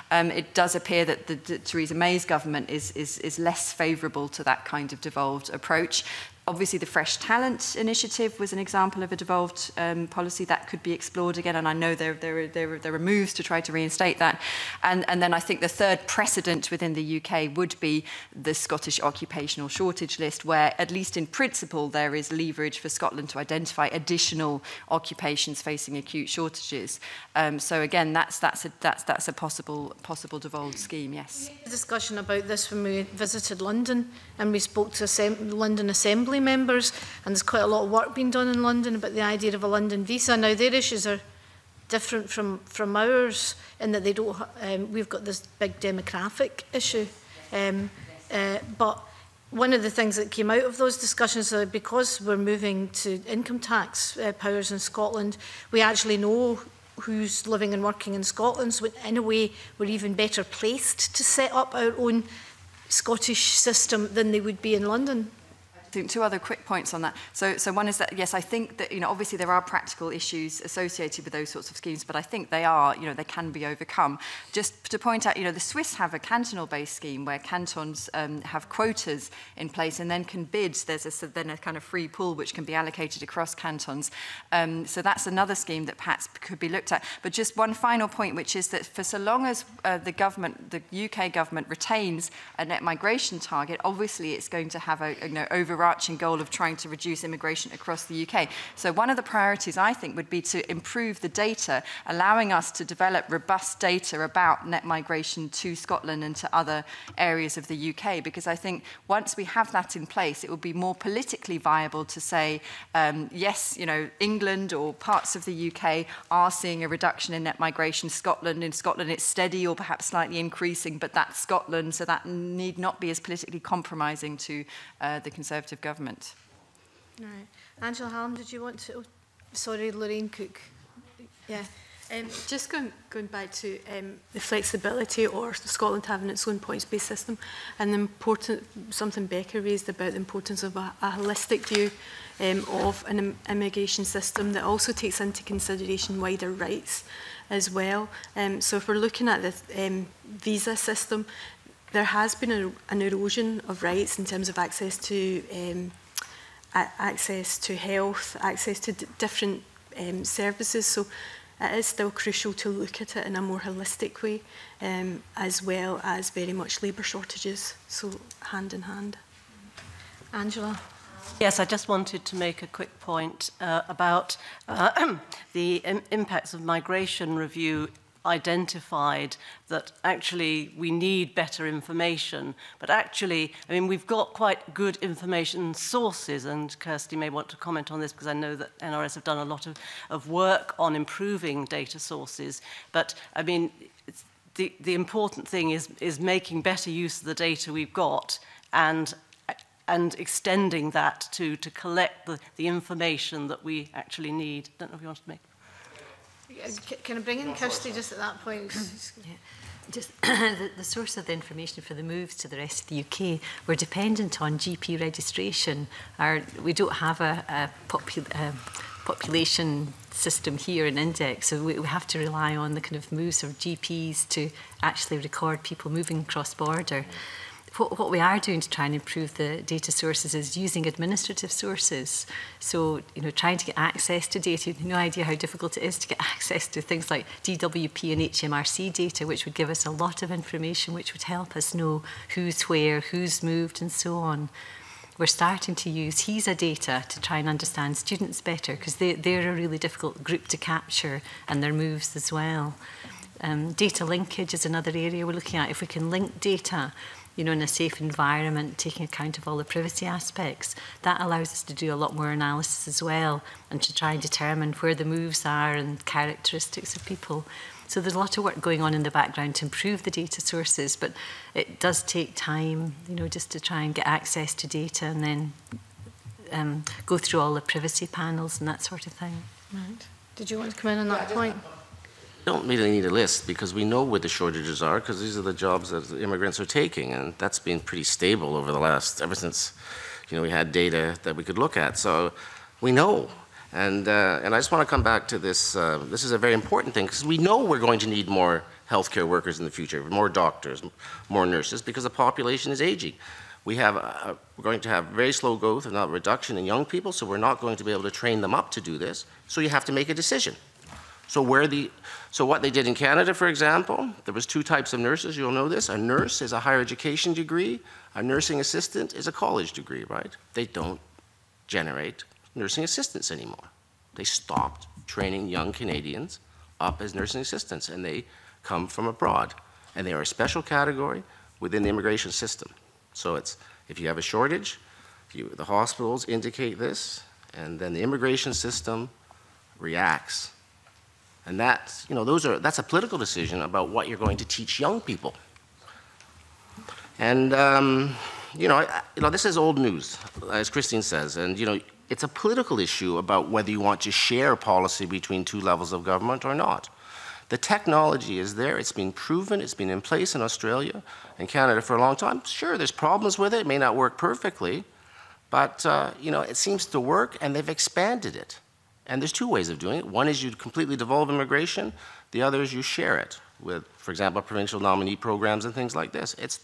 Um, it does appear that the, the Theresa May's government is, is, is less favourable to that kind of devolved approach. Obviously, the Fresh Talent Initiative was an example of a devolved um, policy that could be explored again, and I know there, there, there, there are moves to try to reinstate that. And, and then I think the third precedent within the UK would be the Scottish Occupational Shortage List, where at least in principle there is leverage for Scotland to identify additional occupations facing acute shortages. Um, so again, that's, that's, a, that's, that's a possible, possible devolved scheme, yes. We had a discussion about this when we visited London, and we spoke to London Assembly family members, and there's quite a lot of work being done in London about the idea of a London visa. Now, their issues are different from, from ours in that they don't, um, we've got this big demographic issue. Um, uh, but one of the things that came out of those discussions is because we're moving to income tax uh, powers in Scotland, we actually know who's living and working in Scotland. So in a way, we're even better placed to set up our own Scottish system than they would be in London. think two other quick points on that. So, so one is that, yes, I think that, you know, obviously there are practical issues associated with those sorts of schemes, but I think they are, you know, they can be overcome. Just to point out, you know, the Swiss have a cantonal-based scheme where cantons um, have quotas in place and then can bid. There's a, so then a kind of free pool which can be allocated across cantons. Um, so that's another scheme that perhaps could be looked at. But just one final point, which is that for so long as uh, the government, the UK government retains a net migration target, obviously it's going to have a, you know, overrun overarching goal of trying to reduce immigration across the UK. So one of the priorities, I think, would be to improve the data, allowing us to develop robust data about net migration to Scotland and to other areas of the UK, because I think once we have that in place, it will be more politically viable to say, um, yes, you know, England or parts of the UK are seeing a reduction in net migration. Scotland, in Scotland, it's steady or perhaps slightly increasing, but that's Scotland, so that need not be as politically compromising to uh, the Conservative Conservative government. Right. Angela Hallam, did you want to... Oh, sorry, Lorraine Cook. Yeah. Um, just going, going back to um, the flexibility or Scotland having its own points-based system and the important, something Becca raised about the importance of a, a holistic view um, of an Im immigration system that also takes into consideration wider rights as well. Um, so if we're looking at the um, visa system, there has been a, an erosion of rights in terms of access to um, access to health, access to different um, services. So it is still crucial to look at it in a more holistic way, um, as well as very much labour shortages, so hand in hand. Angela. Yes, I just wanted to make a quick point uh, about uh, the Im impacts of migration review identified that actually we need better information. But actually, I mean, we've got quite good information sources, and Kirsty may want to comment on this because I know that NRS have done a lot of, of work on improving data sources. But I mean, the, the important thing is, is making better use of the data we've got and and extending that to, to collect the, the information that we actually need. I don't know if you want to make Can I bring in Kirsty just at that point? Just the, the source of the information for the moves to the rest of the UK, we're dependent on GP registration. Our, we don't have a, a popu uh, um, population system here in Index, so we, we have to rely on the kind of moves of GPs to actually record people moving cross-border. Mm what, what we are doing to try and improve the data sources is using administrative sources. So, you know, trying to get access to data, you've no idea how difficult it is to get access to things like DWP and HMRC data, which would give us a lot of information, which would help us know who's where, who's moved and so on. We're starting to use HESA data to try and understand students better because they, they're a really difficult group to capture and their moves as well. Um, data linkage is another area we're looking at. If we can link data you know, in a safe environment, taking account of all the privacy aspects. That allows us to do a lot more analysis as well and to try and determine where the moves are and characteristics of people. So there's a lot of work going on in the background to improve the data sources, but it does take time, you know, just to try and get access to data and then um, go through all the privacy panels and that sort of thing. Right. Did you want to come in on that yeah, point? don't really need a list because we know where the shortages are because these are the jobs that immigrants are taking, and that's been pretty stable over the last ever since you know we had data that we could look at. So we know. And, uh, and I just want to come back to this. Uh, this is a very important thing because we know we're going to need more healthcare workers in the future, more doctors, more nurses, because the population is aging. We have uh, we're going to have very slow growth and not reduction in young people, so we're not going to be able to train them up to do this. So you have to make a decision. So where the so what they did in Canada, for example, there was two types of nurses, you'll know this. A nurse is a higher education degree, a nursing assistant is a college degree, right? They don't generate nursing assistants anymore. They stopped training young Canadians up as nursing assistants, and they come from abroad. And they are a special category within the immigration system. So it's if you have a shortage, you, the hospitals indicate this, and then the immigration system reacts and that's, you know, those are, that's a political decision about what you're going to teach young people. And, um, you, know, I, you know, this is old news, as Christine says. And, you know, it's a political issue about whether you want to share policy between two levels of government or not. The technology is there. It's been proven. It's been in place in Australia and Canada for a long time. Sure, there's problems with it. It may not work perfectly. But, uh, you know, it seems to work, and they've expanded it. And there's two ways of doing it. One is you completely devolve immigration. The other is you share it with, for example, provincial nominee programs and things like this. It's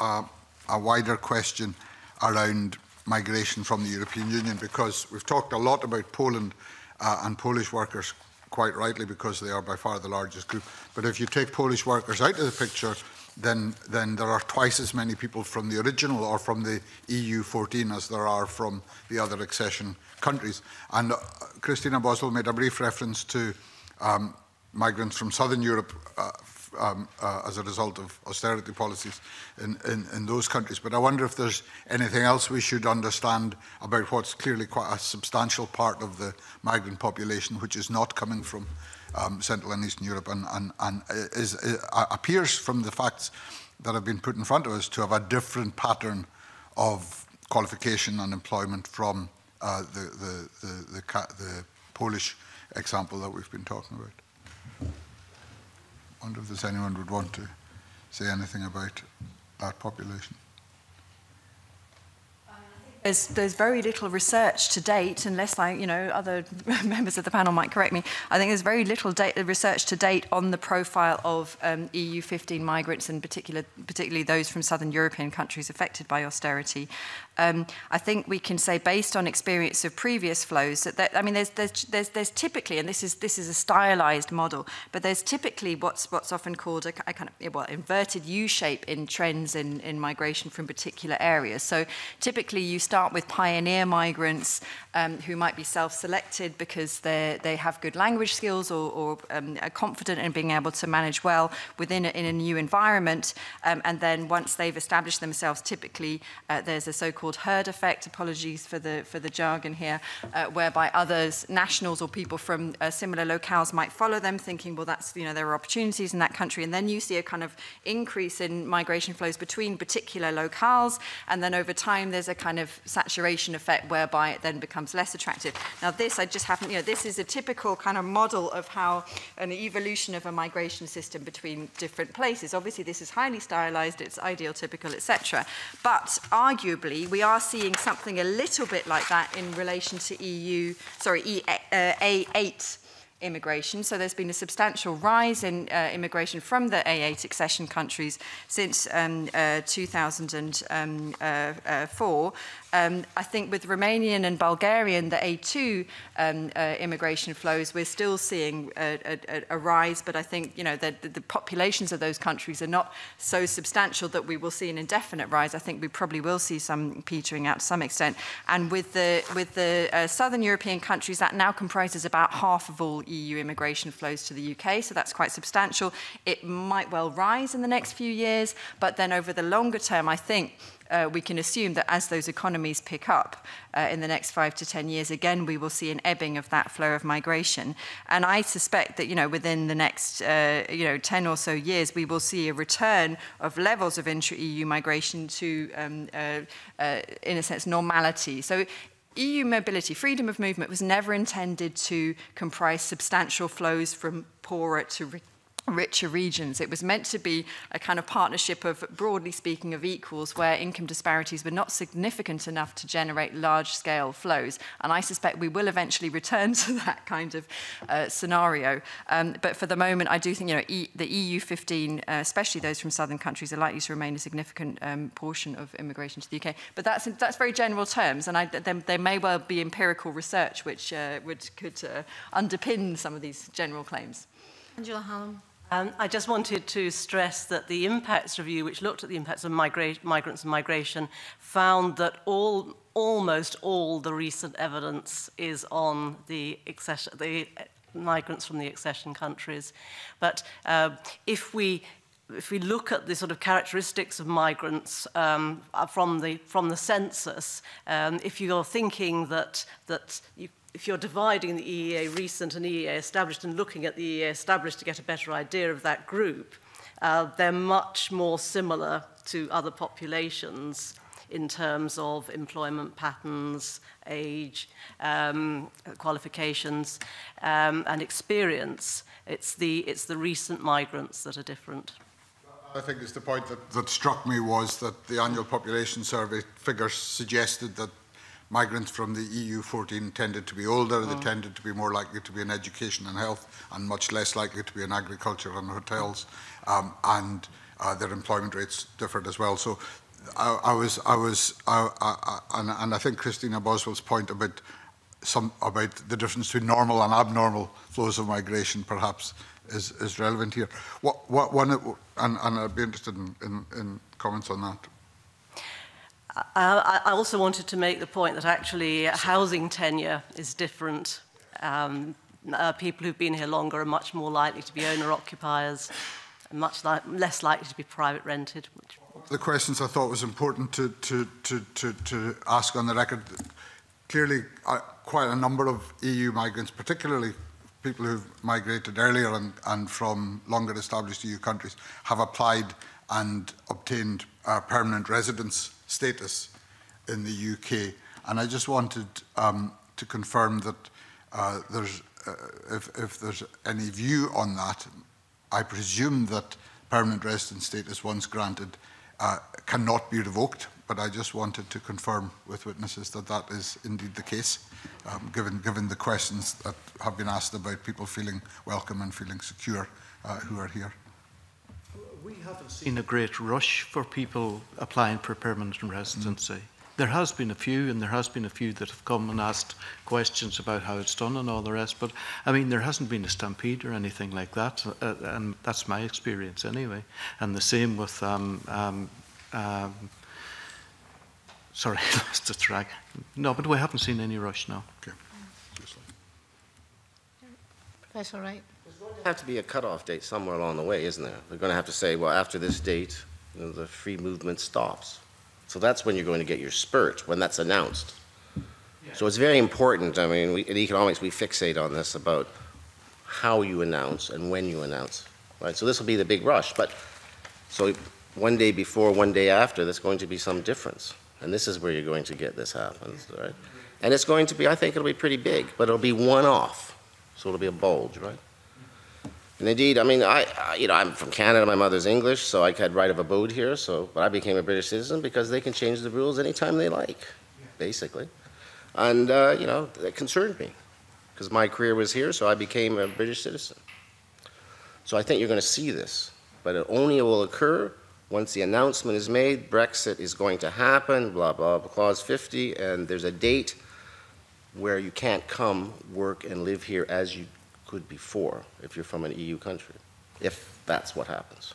a, a wider question around migration from the European Union because we've talked a lot about Poland uh, and Polish workers quite rightly because they are by far the largest group. But if you take Polish workers out of the picture, then, then there are twice as many people from the original or from the EU 14 as there are from the other accession countries. And uh, Christina Boswell made a brief reference to um, migrants from southern Europe uh, um, uh, as a result of austerity policies in, in, in, those countries. But I wonder if there's anything else we should understand about what's clearly quite a substantial part of the migrant population, which is not coming from um, Central and Eastern Europe and, and, and uh, is, uh, appears from the facts that have been put in front of us to have a different pattern of qualification and employment from uh, the, the, the, the, the Polish example that we've been talking about. I wonder if there's anyone would want to say anything about that population. Um, there's, there's, very little research to date, unless I, you know, other members of the panel might correct me. I think there's very little data, research to date on the profile of um, EU 15 migrants, and particular, particularly those from southern European countries affected by austerity um, I think we can say based on experience of previous flows that, that I mean there's, there's there's there's typically and this is this is a stylized model but there's typically what's what's often called a, a kind of well inverted U shape in trends in in migration from particular areas so typically you start with pioneer migrants um, who might be self-selected because they they have good language skills or, or um, are confident in being able to manage well within a, in a new environment um, and then once they've established themselves typically uh, there's a so-called called herd effect, apologies for the, for the jargon here, uh, whereby others, nationals or people from uh, similar locales might follow them thinking, well, that's, you know, there are opportunities in that country. And then you see a kind of increase in migration flows between particular locales. And then over time, there's a kind of saturation effect whereby it then becomes less attractive. Now, this, I just haven't, you know, this is a typical kind of model of how an evolution of a migration system between different places. Obviously, this is highly stylized, it's ideal, typical, etc. But arguably, we are seeing something a little bit like that in relation to EU, sorry, E8 uh, immigration. So there's been a substantial rise in uh, immigration from the A8 accession countries since um, uh, 2004. Um, uh, uh, um, I think with Romanian and Bulgarian, the A2 um, uh, immigration flows, we're still seeing a, a, a rise, but I think you know the, the populations of those countries are not so substantial that we will see an indefinite rise. I think we probably will see some petering out to some extent. And with the with the uh, southern European countries, that now comprises about half of all EU immigration flows to the UK, so that's quite substantial. It might well rise in the next few years, but then over the longer term, I think uh, we can assume that as those economies pick up uh, in the next five to 10 years, again, we will see an ebbing of that flow of migration. And I suspect that, you know, within the next, uh, you know, 10 or so years, we will see a return of levels of intra-EU migration to, um, uh, uh, in a sense, normality. So EU mobility, freedom of movement, was never intended to comprise substantial flows from poorer to richer richer regions. It was meant to be a kind of partnership of, broadly speaking, of equals where income disparities were not significant enough to generate large-scale flows. And I suspect we will eventually return to that kind of uh, scenario. Um, but for the moment, I do think you know e the EU15, uh, especially those from southern countries, are likely to remain a significant um, portion of immigration to the UK. But that's that's very general terms, and I, there, there may well be empirical research which uh, would could uh, underpin some of these general claims. Angela Hallam. Um, I just wanted to stress that the impacts review, which looked at the impacts of migra migrants and migration, found that all, almost all the recent evidence is on the, accession, the migrants from the accession countries. But uh, if we if we look at the sort of characteristics of migrants um, from the from the census, um, if you're thinking that that you if you're dividing the EEA recent and EEA established and looking at the EEA established to get a better idea of that group, uh, they're much more similar to other populations in terms of employment patterns, age, um, qualifications, um, and experience. It's the, it's the recent migrants that are different. I think it's the point that, that struck me was that the annual population survey figures suggested that migrants from the EU 14 tended to be older, they mm. tended to be more likely to be in education and health, and much less likely to be in agriculture and hotels, um, and uh, their employment rates differed as well. So I, I was, I was, I, I, and, and I think Christina Boswell's point about some about the difference between normal and abnormal flows of migration, perhaps, is, is relevant here. What, what one, and, and I'd be interested in, in, in comments on that. I, I also wanted to make the point that actually housing tenure is different. Um, uh, people who've been here longer are much more likely to be owner-occupiers and much li less likely to be private rented. Which... The questions I thought was important to, to, to, to, to ask on the record. Clearly, uh, quite a number of EU migrants, particularly people who've migrated earlier and, and from longer established EU countries, have applied and obtained uh, permanent residence status in the UK. And I just wanted um, to confirm that uh, there's, uh, if, if, there's any view on that, I presume that permanent resident status once granted uh, cannot be revoked, but I just wanted to confirm with witnesses that that is indeed the case, um, given, given the questions that have been asked about people feeling welcome and feeling secure uh, who are here. we haven't seen a great rush for people applying for permanent residency. Mm. There has been a few, and there has been a few that have come and asked questions about how it's done and all the rest. But I mean, there hasn't been a stampede or anything like that, uh, and that's my experience anyway. And the same with um, um, um, sorry, lost the track. No, but we haven't seen any rush now. Okay. That's all right. have to be a cutoff date somewhere along the way, isn't there? They're going to have to say, well, after this date, you know, the free movement stops. So that's when you're going to get your spurt, when that's announced. So it's very important. I mean, we, in economics, we fixate on this about how you announce and when you announce. Right? So this will be the big rush. But so one day before, one day after, there's going to be some difference. And this is where you're going to get this happens, right? And it's going to be, I think it'll be pretty big, but it'll be one off. So it'll be a bulge, right? And indeed, I mean, I, I, you know, I'm from Canada. My mother's English, so I had right of abode here. So, but I became a British citizen because they can change the rules anytime they like, basically. And uh, you know, that concerned me because my career was here, so I became a British citizen. So I think you're going to see this, but it only will occur once the announcement is made. Brexit is going to happen. Blah blah. blah clause 50, and there's a date where you can't come work and live here as you could be four if you're from an EU country, if that's what happens.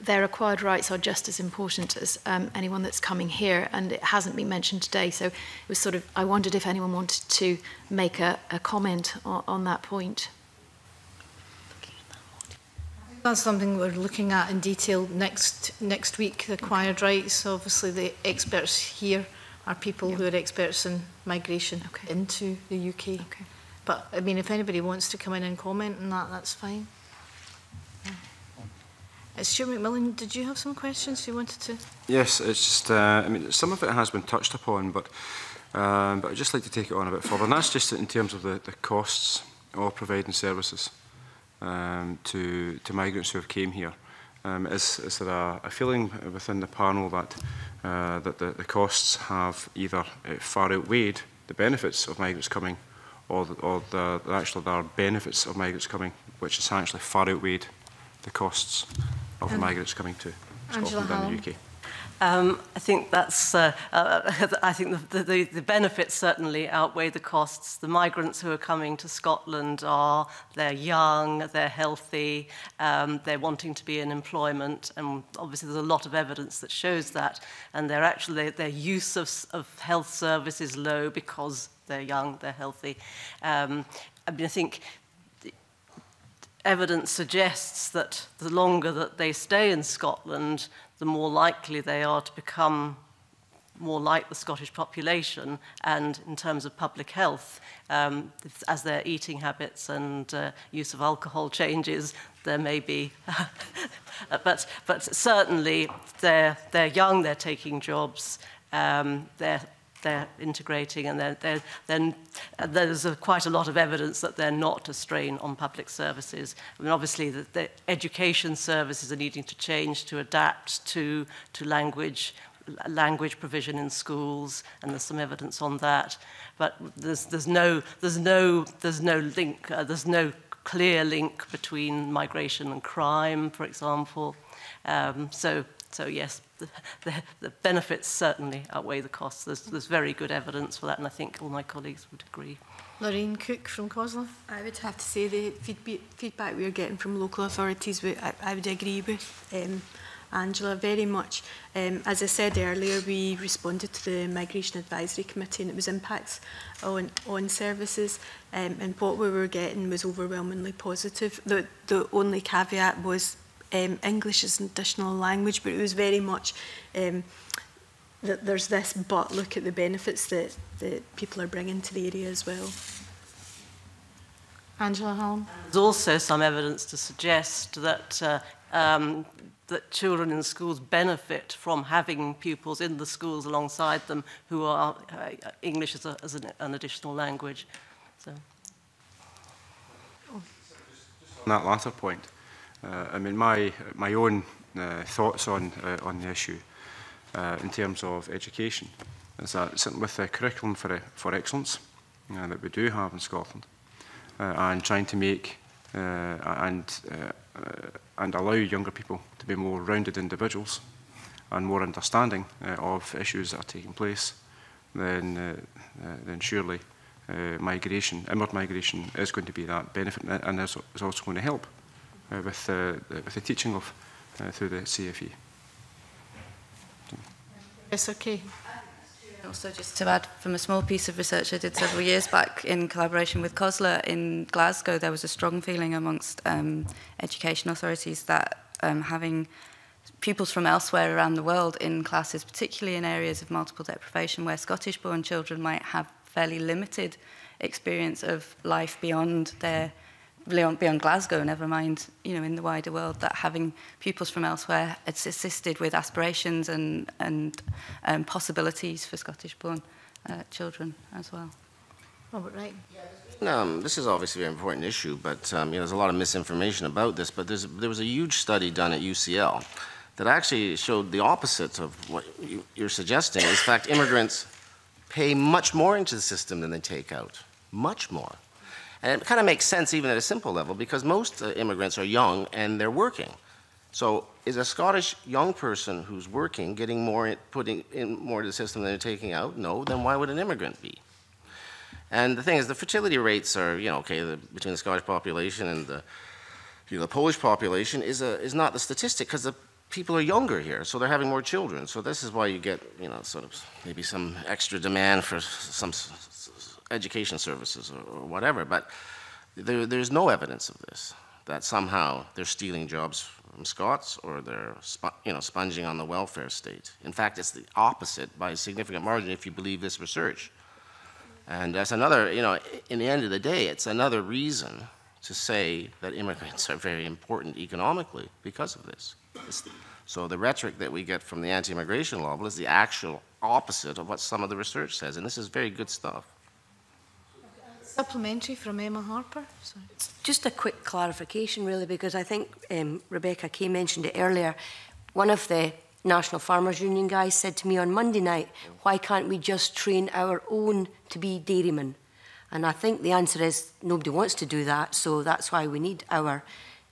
their acquired rights are just as important as um, anyone that's coming here, and it hasn't been mentioned today. So it was sort of, I wondered if anyone wanted to make a, a comment on, on that point. That's something we're looking at in detail next next week, the acquired okay. rights. Obviously, the experts here are people yeah. who are experts in migration okay. into the UK. Okay. But, I mean, if anybody wants to come in and comment on that, that's fine. It's Stuart McMillan, did you have some questions you wanted to? Yes, it's just, uh, I mean, some of it has been touched upon, but, um, but I'd just like to take it on a bit further. And that's just in terms of the, the costs of providing services um, to, to migrants who have came here. Um, is, is there a, a feeling within the panel that, uh, that the, the costs have either uh, far outweighed the benefits of migrants coming or, the, or the, the actual there are benefits of migrants coming, which has actually far outweighed the costs? of um, migrants coming to Scotland and the UK? Um, I think that's. Uh, uh, I think the, the, the benefits certainly outweigh the costs. The migrants who are coming to Scotland are they're young, they're healthy, um, they're wanting to be in employment, and obviously there's a lot of evidence that shows that. And they're actually their use of, of health service is low because they're young, they're healthy. Um, I mean, I think evidence suggests that the longer that they stay in Scotland, the more likely they are to become more like the Scottish population and in terms of public health um, as their eating habits and uh, use of alcohol changes there may be but but certainly they're they're young they're taking jobs um, they're they're integrating and they're, they're, then uh, there's a, quite a lot of evidence that they're not a strain on public services. I mean, obviously, the, the education services are needing to change to adapt to, to language language provision in schools and there's some evidence on that but there's there's no there's no there's no link uh, there's no clear link between migration and crime for example um so So yes, the, the, the benefits certainly outweigh the costs. There's, there's very good evidence for that, and I think all my colleagues would agree. Lorraine Cook from COSLA. I would have to say the feedback we are getting from local authorities, I, I would agree with um, Angela very much. Um, as I said earlier, we responded to the Migration Advisory Committee and it was impacts on, on services um, and what we were getting was overwhelmingly positive. The, the only caveat was um, English as an additional language, but it was very much um, that there's this, but look at the benefits that, that people are bringing to the area as well. Angela Holm. There's also some evidence to suggest that uh, um, that children in schools benefit from having pupils in the schools alongside them who are uh, English as, a, as an, an additional language. So. Oh. On that latter point, Uh, I mean, my, my own uh, thoughts on, uh, on the issue uh, in terms of education is that sitting with the curriculum for, for excellence uh, that we do have in Scotland uh, and trying to make uh, and, uh, and allow younger people to be more rounded individuals and more understanding uh, of issues that are taking place, then, uh, uh, then surely uh, migration, inward migration is going to be that benefit and is also going to help with, the, with the teaching of through the CFE. It's okay. Also, just to add, from a small piece of research I did several years back in collaboration with COSLA in Glasgow, there was a strong feeling amongst um, education authorities that um, having pupils from elsewhere around the world in classes, particularly in areas of multiple deprivation where Scottish-born children might have fairly limited experience of life beyond their beyond Glasgow, never mind, you know, in the wider world, that having pupils from elsewhere it's assisted with aspirations and, and um, possibilities for Scottish-born uh, children as well. Robert Wright. Um, this is obviously an important issue, but um, you know, there's a lot of misinformation about this, but there was a huge study done at UCL that actually showed the opposite of what you, you're suggesting. In fact, immigrants pay much more into the system than they take out, much more. And it kind of makes sense even at a simple level because most uh, immigrants are young and they're working. So is a Scottish young person who's working getting more, putting in more to the system than they're taking out? No, then why would an immigrant be? And the thing is, the fertility rates are, you know, okay, the, between the Scottish population and the, you know, the Polish population is, a, is not the statistic because the people are younger here, so they're having more children. So this is why you get, you know, sort of maybe some extra demand for some education services or, or whatever, but there, there's no evidence of this, that somehow they're stealing jobs from Scots or they're you know, sponging on the welfare state. In fact, it's the opposite by a significant margin if you believe this research. And that's another, you know, in the end of the day, it's another reason to say that immigrants are very important economically because of this. It's, so the rhetoric that we get from the anti-immigration lobby is the actual opposite of what some of the research says, and this is very good stuff. Supplementary from Emma Harper. Sorry. Just a quick clarification, really, because I think um, Rebecca Kay mentioned it earlier. One of the National Farmers Union guys said to me on Monday night, why can't we just train our own to be dairymen? And I think the answer is nobody wants to do that, so that's why we need our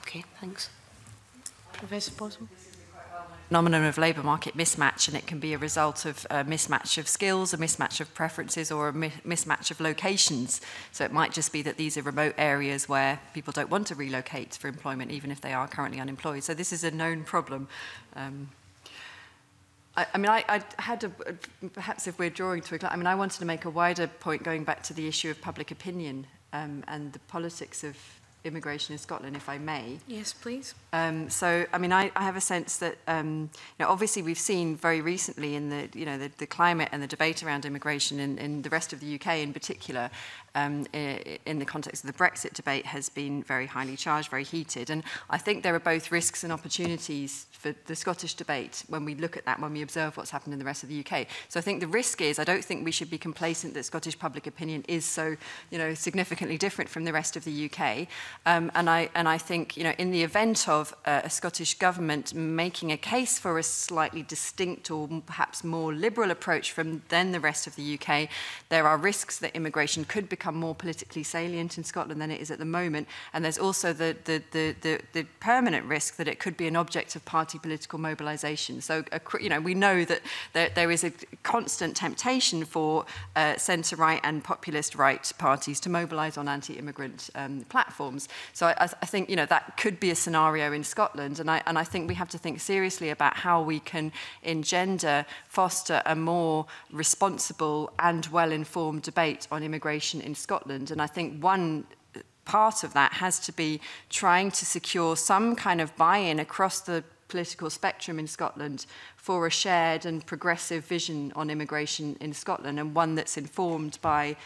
Okay, thanks. Professor Boswell phenomenon of labour market mismatch, and it can be a result of a uh, mismatch of skills, a mismatch of preferences, or a mi mismatch of locations. So it might just be that these are remote areas where people don't want to relocate for employment, even if they are currently unemployed. So this is a known problem. Um, I, I mean, I, I had a, perhaps if we're drawing to a, I mean, I wanted to make a wider point going back to the issue of public opinion um, and the politics of immigration in Scotland, if I may. Yes, please. Um, so, I mean, I, I have a sense that, um, you know, obviously we've seen very recently in the, you know, the, the climate and the debate around immigration in, in the rest of the UK in particular, um, in the context of the Brexit debate has been very highly charged, very heated. And I think there are both risks and opportunities for the Scottish debate when we look at that, when we observe what's happened in the rest of the UK. So I think the risk is I don't think we should be complacent that Scottish public opinion is so, you know, significantly different from the rest of the UK. Um, and, I, and I think, you know, in the event of uh, a Scottish government making a case for a slightly distinct or perhaps more liberal approach from then the rest of the UK, there are risks that immigration could become become more politically salient in Scotland than it is at the moment. And there's also the, the, the, the, the permanent risk that it could be an object of party political mobilisation. So, a, you know, we know that there, there is a constant temptation for uh, centre-right and populist-right parties to mobilise on anti-immigrant um, platforms. So I, I think, you know, that could be a scenario in Scotland. And I, and I think we have to think seriously about how we can engender, foster a more responsible and well-informed debate on immigration in in Scotland. And I think one uh, part of that has to be trying to secure some kind of buy-in across the political spectrum in Scotland for a shared and progressive vision on immigration in Scotland and one that's informed by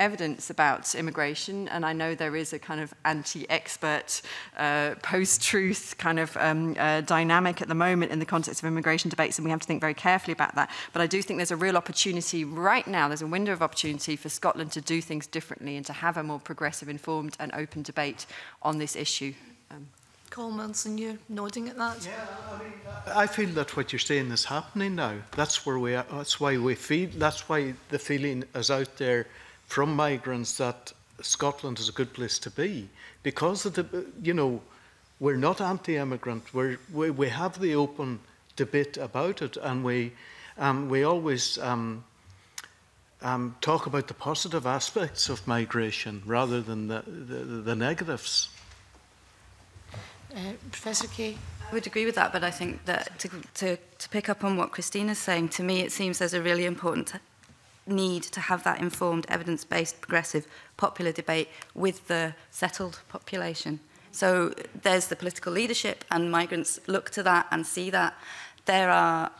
evidence about immigration, and I know there is a kind of anti-expert, uh, post-truth kind of um, uh, dynamic at the moment in the context of immigration debates, and we have to think very carefully about that. But I do think there's a real opportunity right now, there's a window of opportunity for Scotland to do things differently and to have a more progressive, informed and open debate on this issue. Um, comments and you're nodding at that. Yeah, I mean, I feel that what you're saying is happening now. That's where we are. That's why we feel. That's why the feeling is out there from migrants that Scotland is a good place to be because of the, you know, we're not anti-immigrant. We're, we, we have the open debate about it and we, um, we always um, um, talk about the positive aspects of migration rather than the, the, the negatives. Uh, Professor Kay? I would agree with that, but I think that to, to, to pick up on what Christina's saying, to me it seems there's a really important need to have that informed, evidence-based, progressive, popular debate with the settled population. So there's the political leadership, and migrants look to that and see that. There are,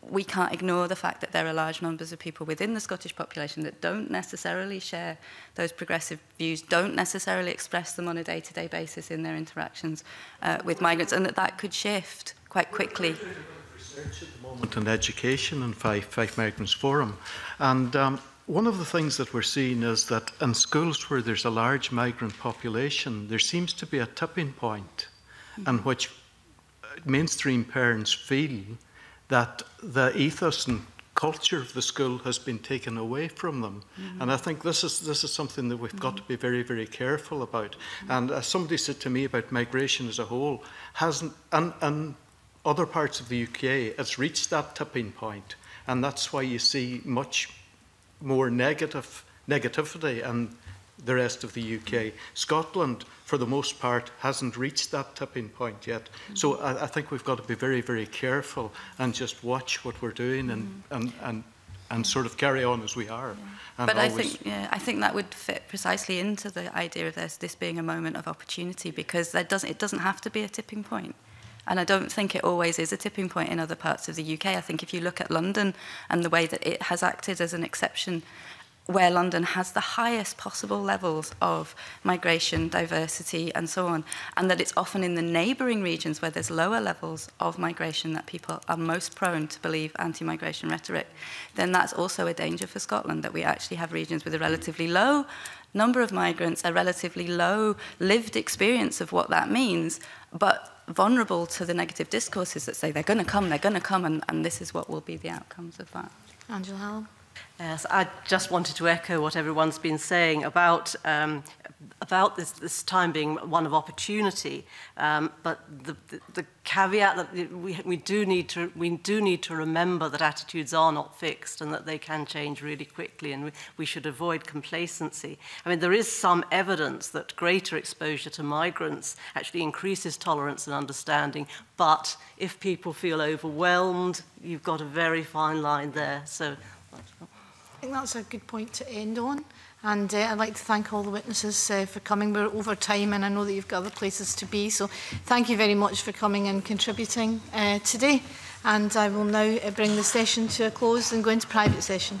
we can't ignore the fact that there are large numbers of people within the Scottish population that don't necessarily share those progressive views, don't necessarily express them on a day-to-day -day basis in their interactions uh, with migrants, and that that could shift quite quickly research at the moment in education and Five, Five Migrants Forum. And um, one of the things that we're seeing is that in schools where there's a large migrant population, there seems to be a tipping point mm. in which uh, mainstream parents feel that the ethos and culture of the school has been taken away from them. Mm -hmm. And I think this is, this is something that we've mm -hmm. got to be very, very careful about. Mm -hmm. And as somebody said to me about migration as a whole, hasn't, and, and other parts of the UK, has reached that tipping point, and that's why you see much more negative negativity in the rest of the UK. Scotland, for the most part, hasn't reached that tipping point yet. Mm. So I, I think we've got to be very, very careful and just watch what we're doing and, mm. and, and and sort of carry on as we are. Yeah. But I think, yeah, I think that would fit precisely into the idea of this, this being a moment of opportunity because that doesn't, it doesn't have to be a tipping point. And I don't think it always is a tipping point in other parts of the UK. I think if you look at London and the way that it has acted as an exception, where London has the highest possible levels of migration, diversity, and so on, and that it's often in the neighbouring regions where there's lower levels of migration that people are most prone to believe anti migration rhetoric, then that's also a danger for Scotland that we actually have regions with a relatively low number of migrants, a relatively low lived experience of what that means, but vulnerable to the negative discourses that say they're going to come, they're going to come, and, and this is what will be the outcomes of that. Angela Hallam. Yes, I just wanted to echo what everyone's been saying about um, about this, this time being one of opportunity, um, but the, the, the caveat that we, we do need to we do need to remember that attitudes are not fixed and that they can change really quickly, and we, we should avoid complacency. I mean, there is some evidence that greater exposure to migrants actually increases tolerance and understanding, but if people feel overwhelmed, you've got a very fine line there. So think that's a good point to end on. And uh, I'd like to thank all the witnesses uh, for coming. We're over time and I know that you've got other places to be. So thank you very much for coming and contributing uh, today. And I will now uh, bring the session to a close and go into private session.